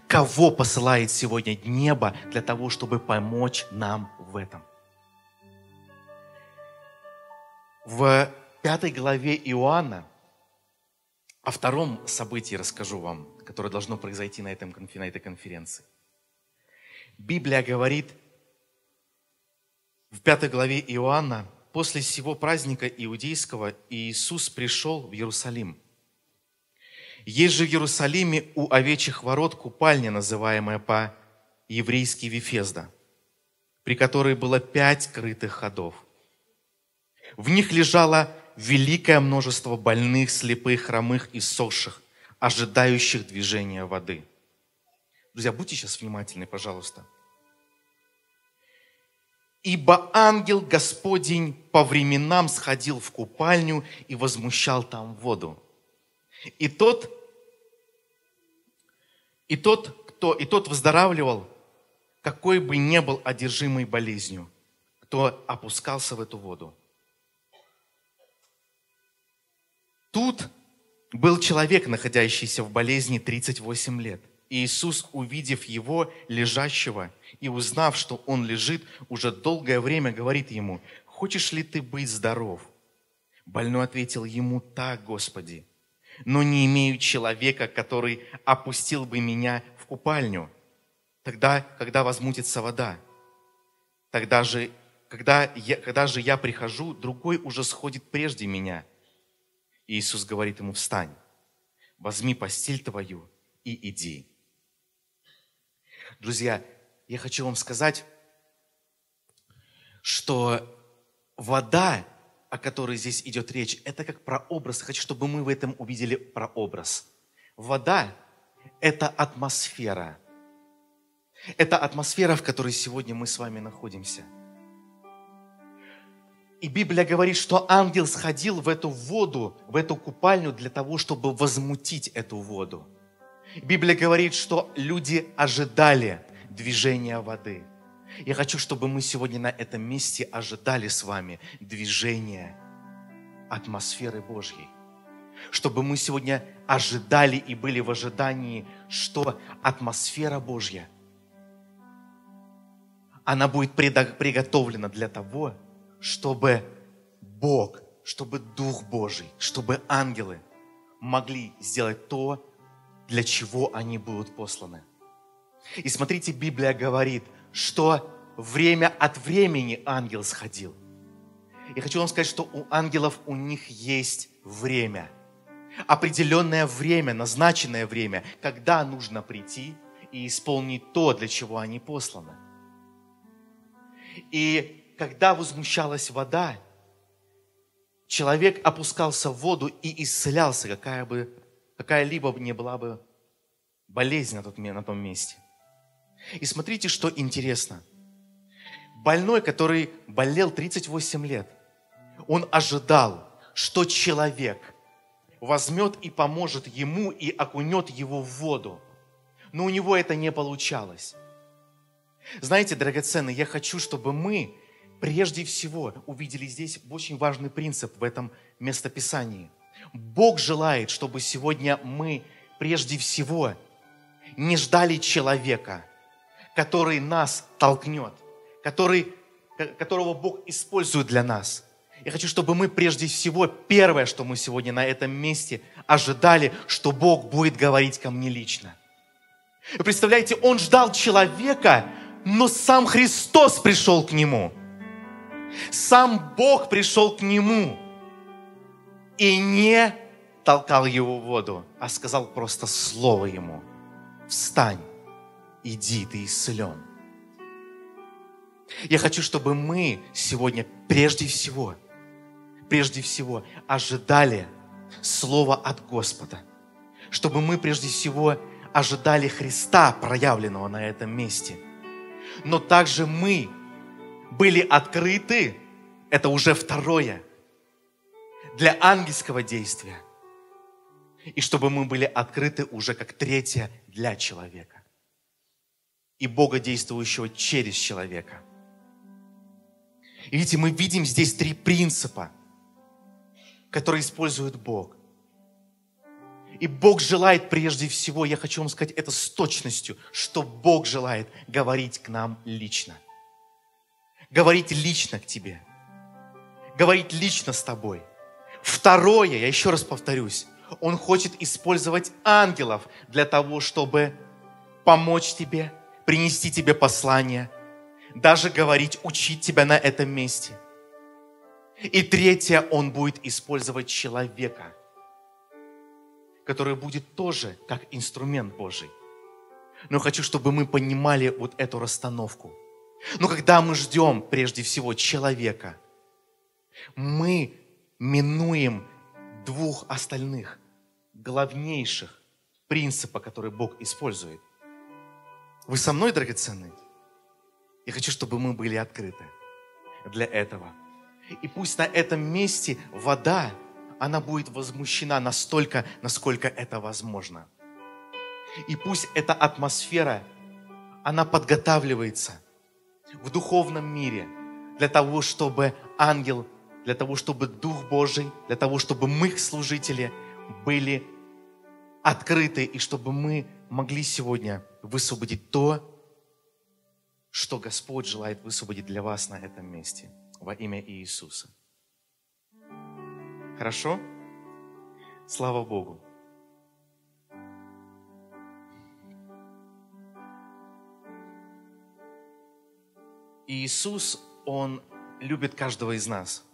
Кого посылает сегодня небо для того, чтобы помочь нам в этом. В пятой главе Иоанна, о втором событии расскажу вам, которое должно произойти на, этом, на этой конференции. Библия говорит в пятой главе Иоанна, после всего праздника иудейского Иисус пришел в Иерусалим. Есть же в Иерусалиме у овечьих ворот купальня, называемая по-еврейски Вифезда, при которой было пять крытых ходов. В них лежало великое множество больных, слепых, хромых и сохших, ожидающих движения воды. Друзья, будьте сейчас внимательны, пожалуйста. Ибо ангел Господень по временам сходил в купальню и возмущал там воду. И тот, и тот, кто, и тот выздоравливал, какой бы ни был одержимый болезнью, кто опускался в эту воду. Тут был человек, находящийся в болезни 38 лет. И Иисус, увидев его лежащего и узнав, что он лежит, уже долгое время говорит ему, «Хочешь ли ты быть здоров?» Больной ответил ему, «Так, Господи, но не имею человека, который опустил бы меня в купальню, тогда, когда возмутится вода. Тогда же, когда, я, когда же я прихожу, другой уже сходит прежде меня». И Иисус говорит ему, встань, возьми постель твою и иди. Друзья, я хочу вам сказать, что вода, о которой здесь идет речь, это как прообраз. Хочу, чтобы мы в этом увидели прообраз. Вода – это атмосфера. Это атмосфера, в которой сегодня мы с вами находимся – и Библия говорит, что ангел сходил в эту воду, в эту купальню для того, чтобы возмутить эту воду. Библия говорит, что люди ожидали движения воды. Я хочу, чтобы мы сегодня на этом месте ожидали с вами движения атмосферы Божьей. Чтобы мы сегодня ожидали и были в ожидании, что атмосфера Божья, она будет приготовлена для того, чтобы Бог, чтобы Дух Божий, чтобы ангелы могли сделать то, для чего они будут посланы. И смотрите, Библия говорит, что время от времени ангел сходил. Я хочу вам сказать, что у ангелов у них есть время. Определенное время, назначенное время, когда нужно прийти и исполнить то, для чего они посланы. И когда возмущалась вода, человек опускался в воду и исцелялся, какая бы, какая-либо не была бы болезнь на, тот, на том месте. И смотрите, что интересно. Больной, который болел 38 лет, он ожидал, что человек возьмет и поможет ему и окунет его в воду. Но у него это не получалось. Знаете, драгоценные, я хочу, чтобы мы прежде всего увидели здесь очень важный принцип в этом местописании. Бог желает, чтобы сегодня мы прежде всего не ждали человека, который нас толкнет, который, которого Бог использует для нас. Я хочу, чтобы мы прежде всего, первое, что мы сегодня на этом месте ожидали, что Бог будет говорить ко мне лично. Вы представляете, Он ждал человека, но сам Христос пришел к нему. Сам Бог пришел к нему и не толкал его в воду, а сказал просто слово ему. Встань, иди, ты исцелен. Я хочу, чтобы мы сегодня прежде всего, прежде всего ожидали слова от Господа. Чтобы мы прежде всего ожидали Христа, проявленного на этом месте – но также мы были открыты, это уже второе, для ангельского действия. И чтобы мы были открыты уже как третье для человека. И Бога, действующего через человека. И видите, мы видим здесь три принципа, которые использует Бог – и Бог желает прежде всего, я хочу вам сказать это с точностью, что Бог желает говорить к нам лично. Говорить лично к тебе. Говорить лично с тобой. Второе, я еще раз повторюсь, Он хочет использовать ангелов для того, чтобы помочь тебе, принести тебе послание, даже говорить, учить тебя на этом месте. И третье, Он будет использовать человека – который будет тоже как инструмент Божий. Но хочу, чтобы мы понимали вот эту расстановку. Но когда мы ждем прежде всего человека, мы минуем двух остальных, главнейших принципа, который Бог использует. Вы со мной, драгоценные? Я хочу, чтобы мы были открыты для этого. И пусть на этом месте вода она будет возмущена настолько, насколько это возможно. И пусть эта атмосфера, она подготавливается в духовном мире для того, чтобы ангел, для того, чтобы Дух Божий, для того, чтобы мы, служители, были открыты и чтобы мы могли сегодня высвободить то, что Господь желает высвободить для вас на этом месте во имя Иисуса. Хорошо? Слава Богу. Иисус, Он любит каждого из нас.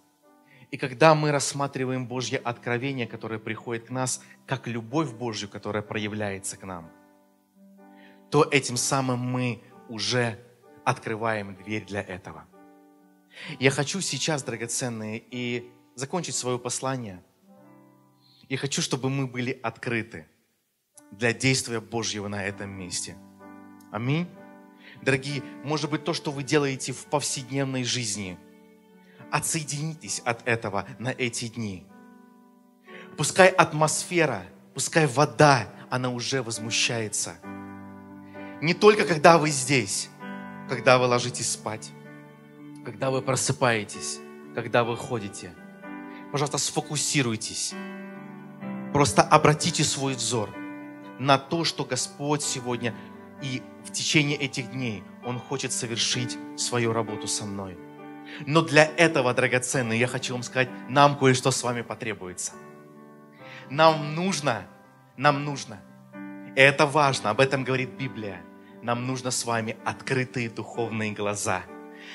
И когда мы рассматриваем Божье откровение, которое приходит к нас, как любовь Божью, которая проявляется к нам, то этим самым мы уже открываем дверь для этого. Я хочу сейчас, драгоценные, и закончить свое послание. И хочу, чтобы мы были открыты для действия Божьего на этом месте. Аминь. Дорогие, может быть, то, что вы делаете в повседневной жизни, отсоединитесь от этого на эти дни. Пускай атмосфера, пускай вода, она уже возмущается. Не только когда вы здесь, когда вы ложитесь спать, когда вы просыпаетесь, когда вы ходите – Пожалуйста, сфокусируйтесь. Просто обратите свой взор на то, что Господь сегодня и в течение этих дней Он хочет совершить свою работу со мной. Но для этого, драгоценные, я хочу вам сказать, нам кое-что с вами потребуется. Нам нужно, нам нужно, и это важно, об этом говорит Библия, Нам нужно с вами открытые духовные глаза.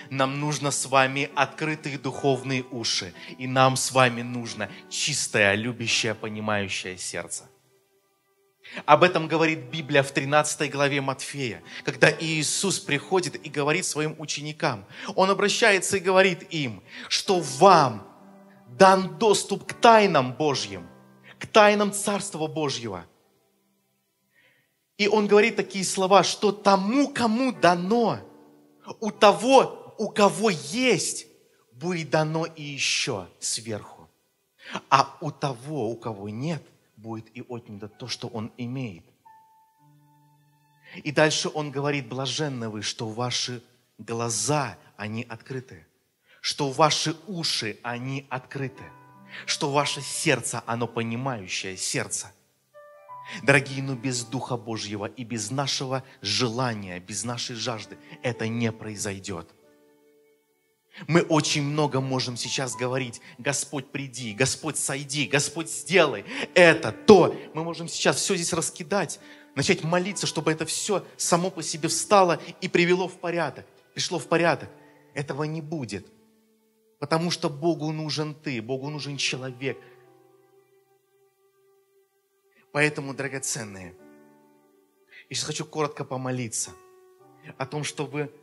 Нам нужно с вами открытые духовные уши. И нам с вами нужно чистое, любящее, понимающее сердце. Об этом говорит Библия в 13 главе Матфея, когда Иисус приходит и говорит своим ученикам. Он обращается и говорит им, что вам дан доступ к тайнам Божьим, к тайнам Царства Божьего. И он говорит такие слова, что тому, кому дано, у того, у кого есть, будет дано и еще сверху. А у того, у кого нет, будет и отнято то, что он имеет. И дальше он говорит, блаженны вы, что ваши глаза, они открыты, что ваши уши, они открыты, что ваше сердце, оно понимающее сердце. Дорогие, но без Духа Божьего и без нашего желания, без нашей жажды это не произойдет. Мы очень много можем сейчас говорить, Господь приди, Господь сойди, Господь сделай это, то. Мы можем сейчас все здесь раскидать, начать молиться, чтобы это все само по себе встало и привело в порядок, пришло в порядок. Этого не будет, потому что Богу нужен ты, Богу нужен человек. Поэтому, драгоценные, я сейчас хочу коротко помолиться о том, чтобы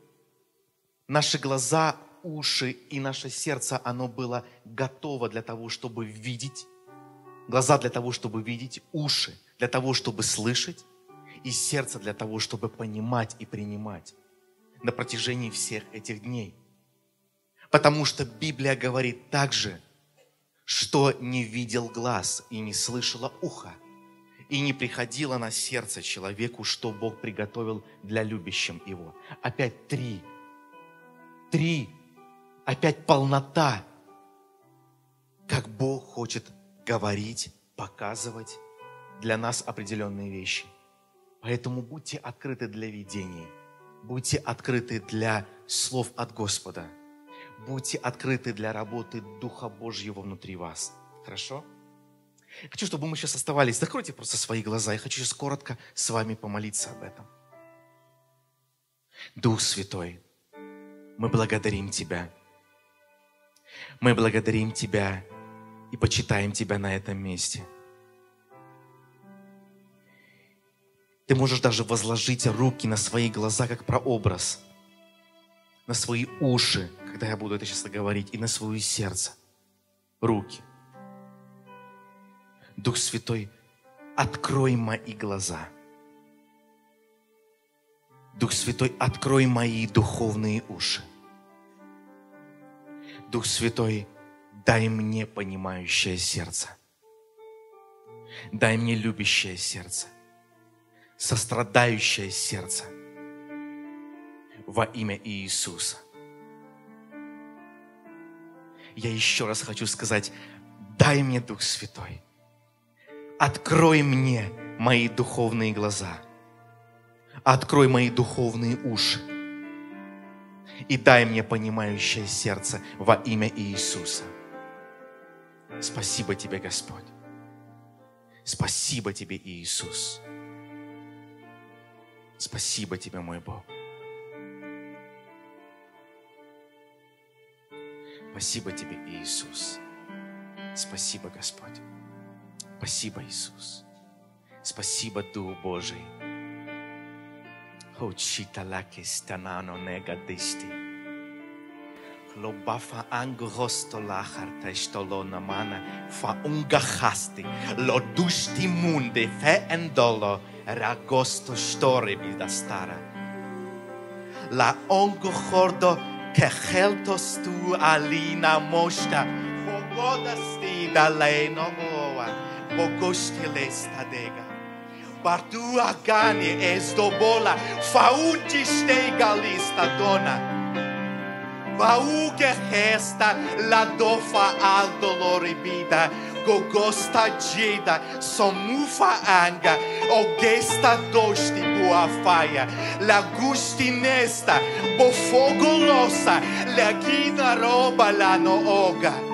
наши глаза уши и наше сердце, оно было готово для того, чтобы видеть, глаза для того, чтобы видеть, уши для того, чтобы слышать, и сердце для того, чтобы понимать и принимать на протяжении всех этих дней. Потому что Библия говорит также, что не видел глаз и не слышало ухо, и не приходило на сердце человеку, что Бог приготовил для любящим его. Опять три. Три опять полнота, как Бог хочет говорить, показывать для нас определенные вещи. Поэтому будьте открыты для видений, будьте открыты для слов от Господа, будьте открыты для работы Духа Божьего внутри вас. Хорошо? Хочу, чтобы мы сейчас оставались. Закройте просто свои глаза. Я хочу сейчас коротко с вами помолиться об этом. Дух Святой, мы благодарим Тебя мы благодарим Тебя и почитаем Тебя на этом месте. Ты можешь даже возложить руки на свои глаза, как прообраз, на свои уши, когда я буду это сейчас говорить, и на свое сердце. Руки. Дух Святой, открой мои глаза. Дух Святой, открой мои духовные уши. Дух Святой, дай мне понимающее сердце. Дай мне любящее сердце, сострадающее сердце во имя Иисуса. Я еще раз хочу сказать, дай мне Дух Святой. Открой мне мои духовные глаза. Открой мои духовные уши и дай мне понимающее сердце во имя Иисуса. Спасибо Тебе, Господь. Спасибо Тебе, Иисус. Спасибо Тебе, мой Бог. Спасибо Тебе, Иисус. Спасибо, Господь. Спасибо, Иисус. Спасибо, Дух Божий. Ochita la che stanano nega desti. Lo bafa angrosto la harta istolona mana fa ungahasti. Lo dusti munde fe endolo ragosto story bildastara. La ongo gordo che gelto stu alina mosta. Fogodasti da leno oa. Bogostelestadega. Bartua gane esdobola, fautisteiga lista dona. Vauge resta la dofa al doloribida, gogosta dida, somufa anga, ogesta dosti boa faia, lagustinesta, bofogolosa, lagina roba la nooga.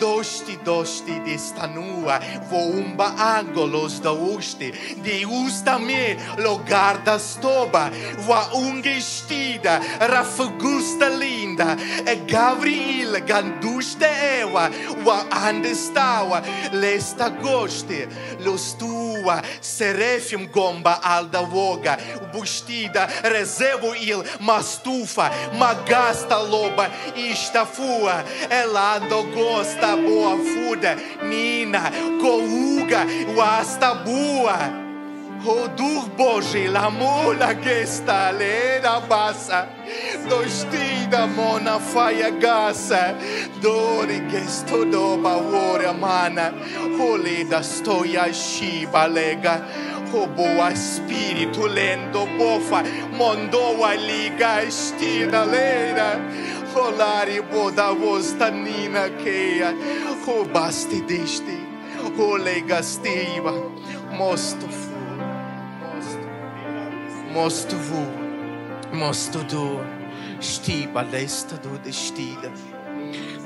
Dosti, dosti di stanua, vo umba angolos da usti, di usta me lo garda stoba, va unge stida, rafgusta linda, e Gabriel ganduste ewa, va ande stawa, lesta goste, lo stua, serefim gomba alda voga, bustida, rezevo il mastufa, magasta loba, istafua, elando gosta boa fuda, Nina, Kouga, Wastabua. que Boji, Lamula passa, do estida Mona Faia Gassa, Dori Gestodoba Wora Mana, Roleda Stoia Shiba Lega, boa Espírito Lendo Bofa, Mondoa Liga Estiraleira, Olari boda vostanina keia. O basti disti. O legastiva. Mosto fu. Mosto fu. Mosto do. Stiba lesta do destida.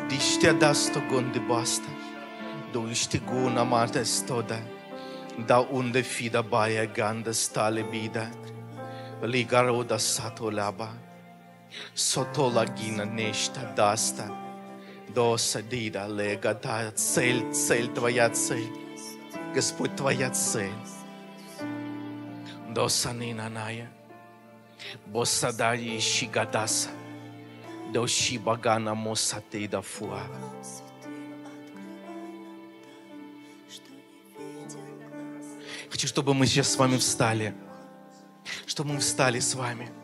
Diste adasto gonde basta. Do istiguna marta estoda. Da onde fida baia ganda stale bida. Ligaroda satolaba. laba. Lagina nesta dasta, доса дида лега да цель, цель твоя цель, Господь твоя цель. Доса ная, боса дари шигадаса, доши багана моса те да фуа. Хочу, чтобы мы сейчас с вами встали, чтобы мы встали с вами.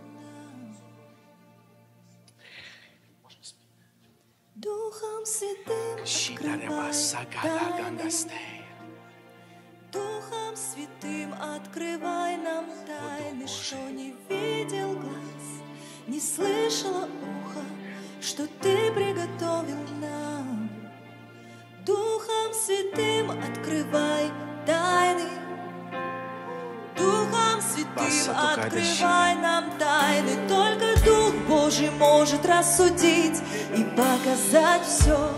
Духом Святым открывай нам тайны, что не видел глаз, не слышало ухо, что Ты приготовил нам. Духом Святым открывай тайны, Духом Святым открывай нам тайны, только Дух Божий может рассудить и показать все.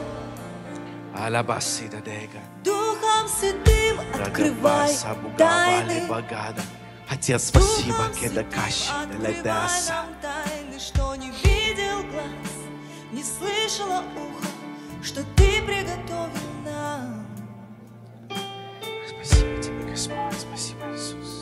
Алабаси да дега. Духом Святым открывай тайны. багада. Отец, спасибо, Духом кеда Святым каши, открывай ледаса. тайны, что не видел глаз, не слышало ухо, что Ты приготовил нам. Спасибо тебе, Господь, спасибо, Иисус.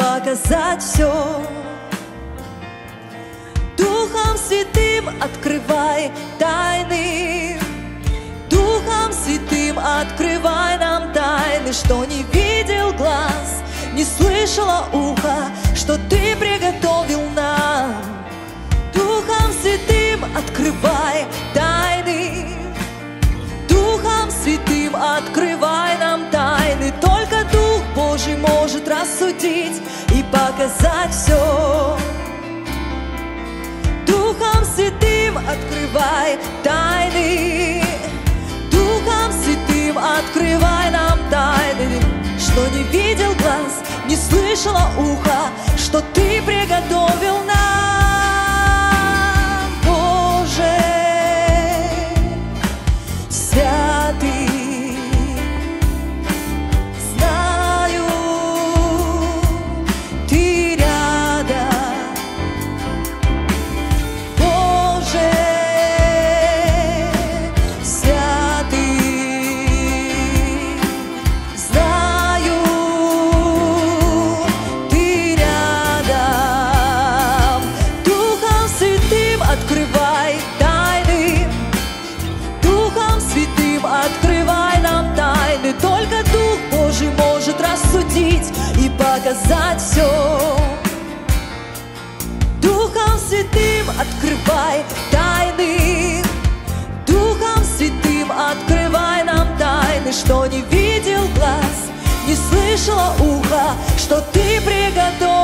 Показать все. Духом Святым открывай тайны. Духом Святым открывай нам тайны, что не видел глаз, не слышало ухо, что Ты приготовил нам. Духом Святым открывай тайны, Духом Святым открывай нам тайны, только Дух Божий может рассудить показать все. Духом Святым открывай тайны, Духом Святым открывай нам тайны, что не видел глаз, не слышало ухо, что Ты приготовил нам, Боже, святый. тайны, что не видел глаз, не слышала ухо, что ты приготовил.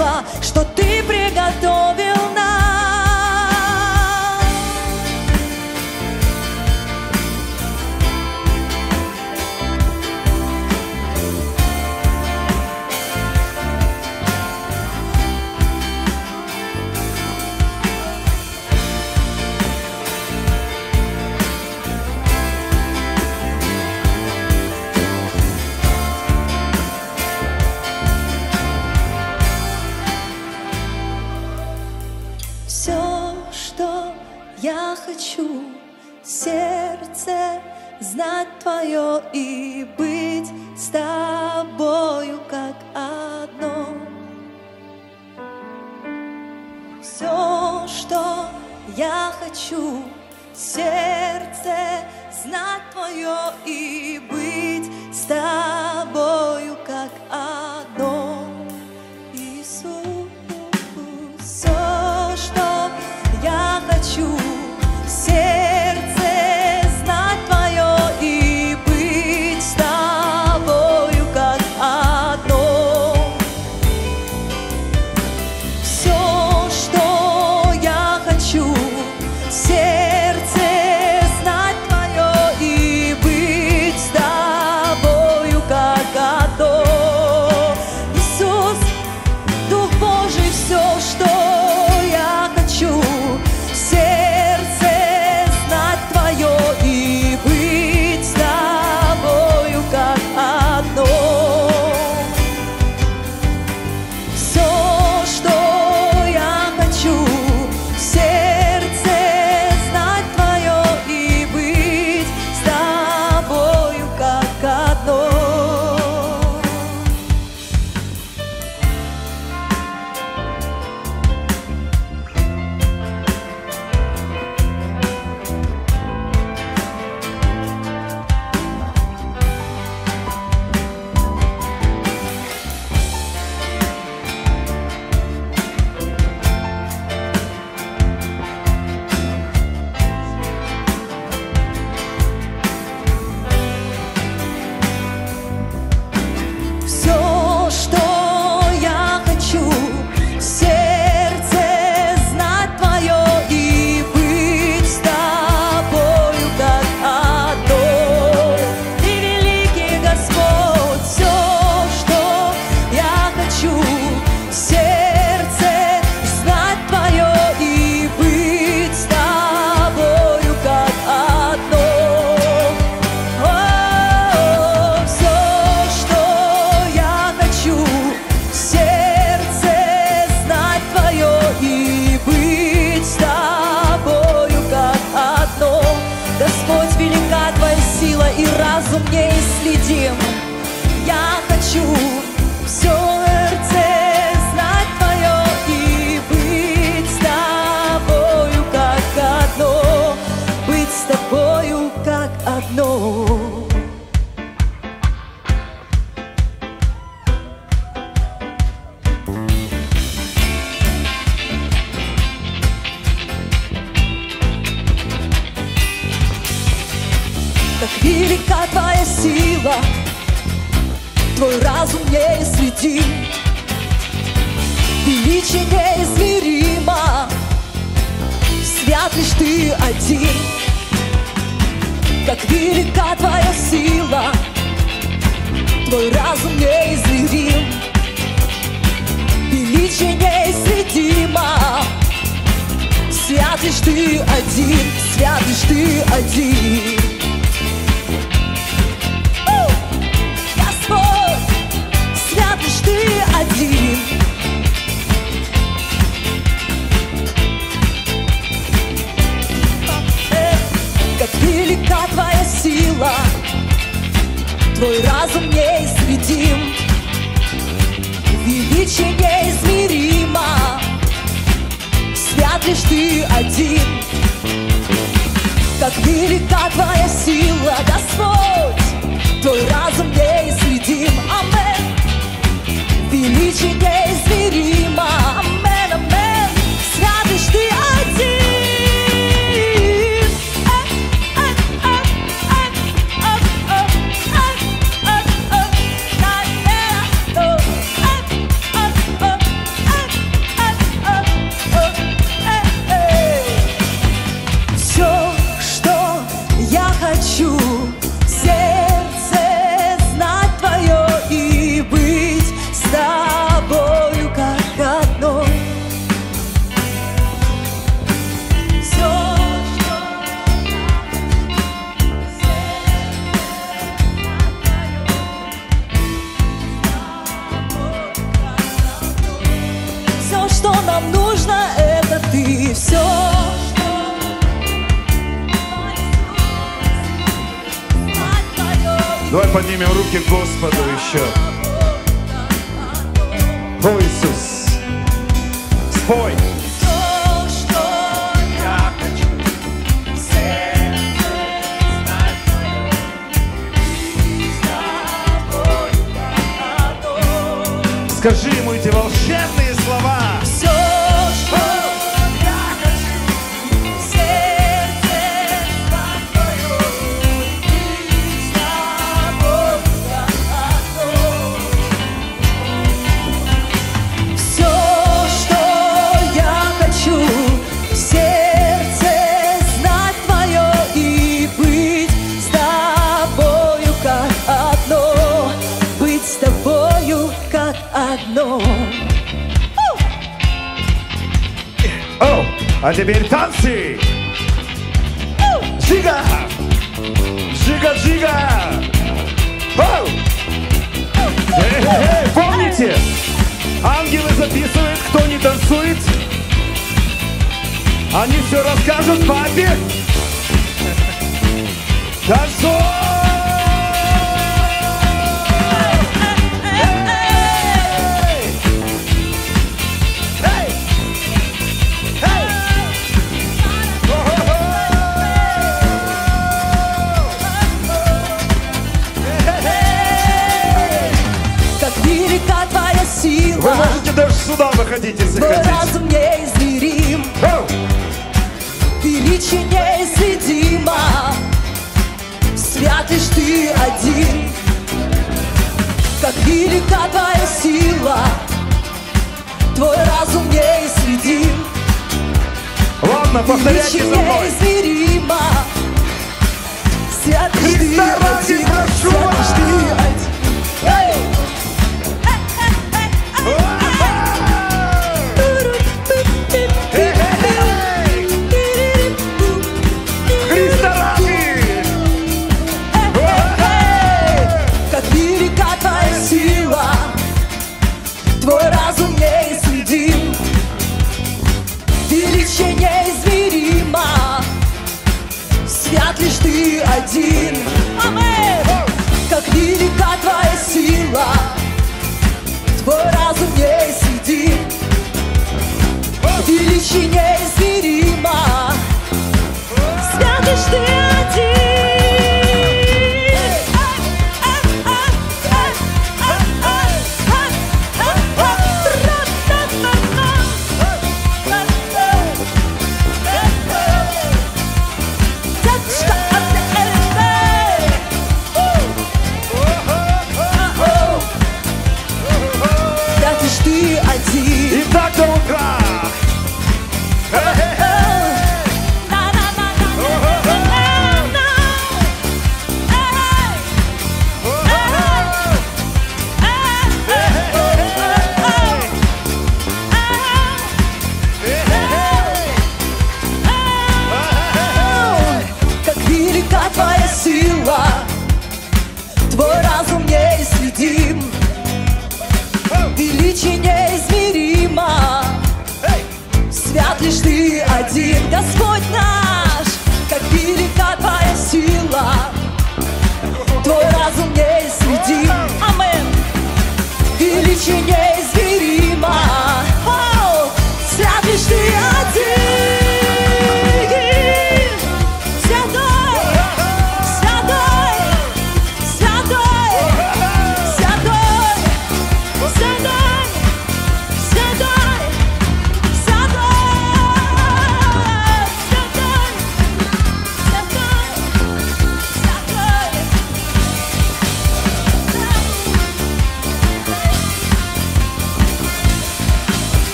чувство, что ты пред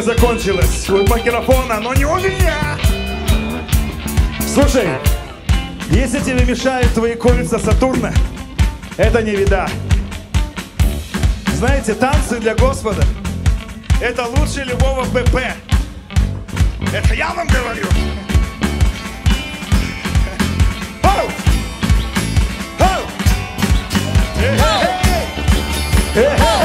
батарейка закончилась, у микрофона, но не у меня. Слушай, если тебе мешают твои кольца Сатурна, это не беда. Знаете, танцы для Господа – это лучше любого ПП. Это я вам говорю. Оу! Оу! Эй-эй-эй! Эй-эй-эй! Эй-эй-эй!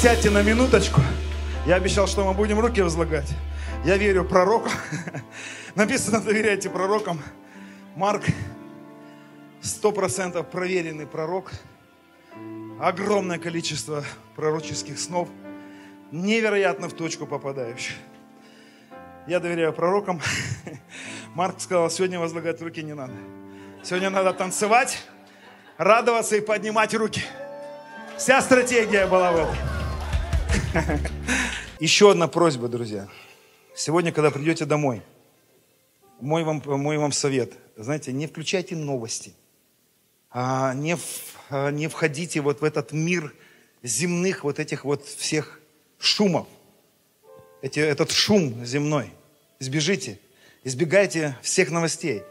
Присядьте на минуточку. Я обещал, что мы будем руки возлагать. Я верю пророку. Написано, доверяйте пророкам. Марк, сто процентов проверенный пророк. Огромное количество пророческих снов. Невероятно в точку попадающих. Я доверяю пророкам. Марк сказал, сегодня возлагать руки не надо. Сегодня надо танцевать, радоваться и поднимать руки. Вся стратегия была в этом. Еще одна просьба, друзья. Сегодня, когда придете домой, мой вам, мой вам совет. Знаете, не включайте новости. А, не, в- а, не входите вот в этот мир земных вот этих вот всех шумов. Эти, этот шум земной. Избежите. Избегайте всех новостей.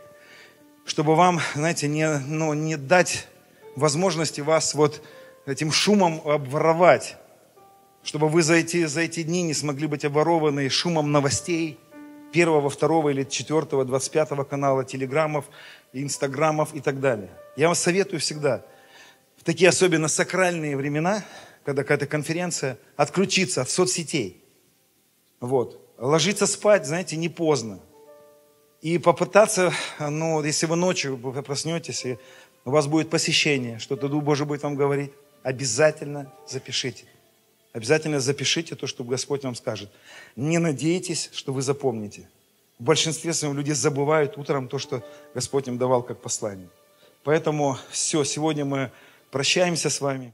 Чтобы вам, знаете, не, ну, не дать возможности вас вот этим шумом обворовать. Чтобы вы за эти, за эти дни не смогли быть обворованы шумом новостей первого, второго или четвертого, двадцать пятого канала, телеграммов, инстаграмов и так далее. Я вам советую всегда в такие особенно сакральные времена, когда какая-то конференция, отключиться от соцсетей. Вот. Ложиться спать, знаете, не поздно. И попытаться, ну, если вы ночью вы проснетесь, и у вас будет посещение, что-то Божий будет вам говорить, обязательно запишите. Обязательно запишите то, что Господь вам скажет. Не надейтесь, что вы запомните. В большинстве своем люди забывают утром то, что Господь им давал как послание. Поэтому все, сегодня мы прощаемся с вами.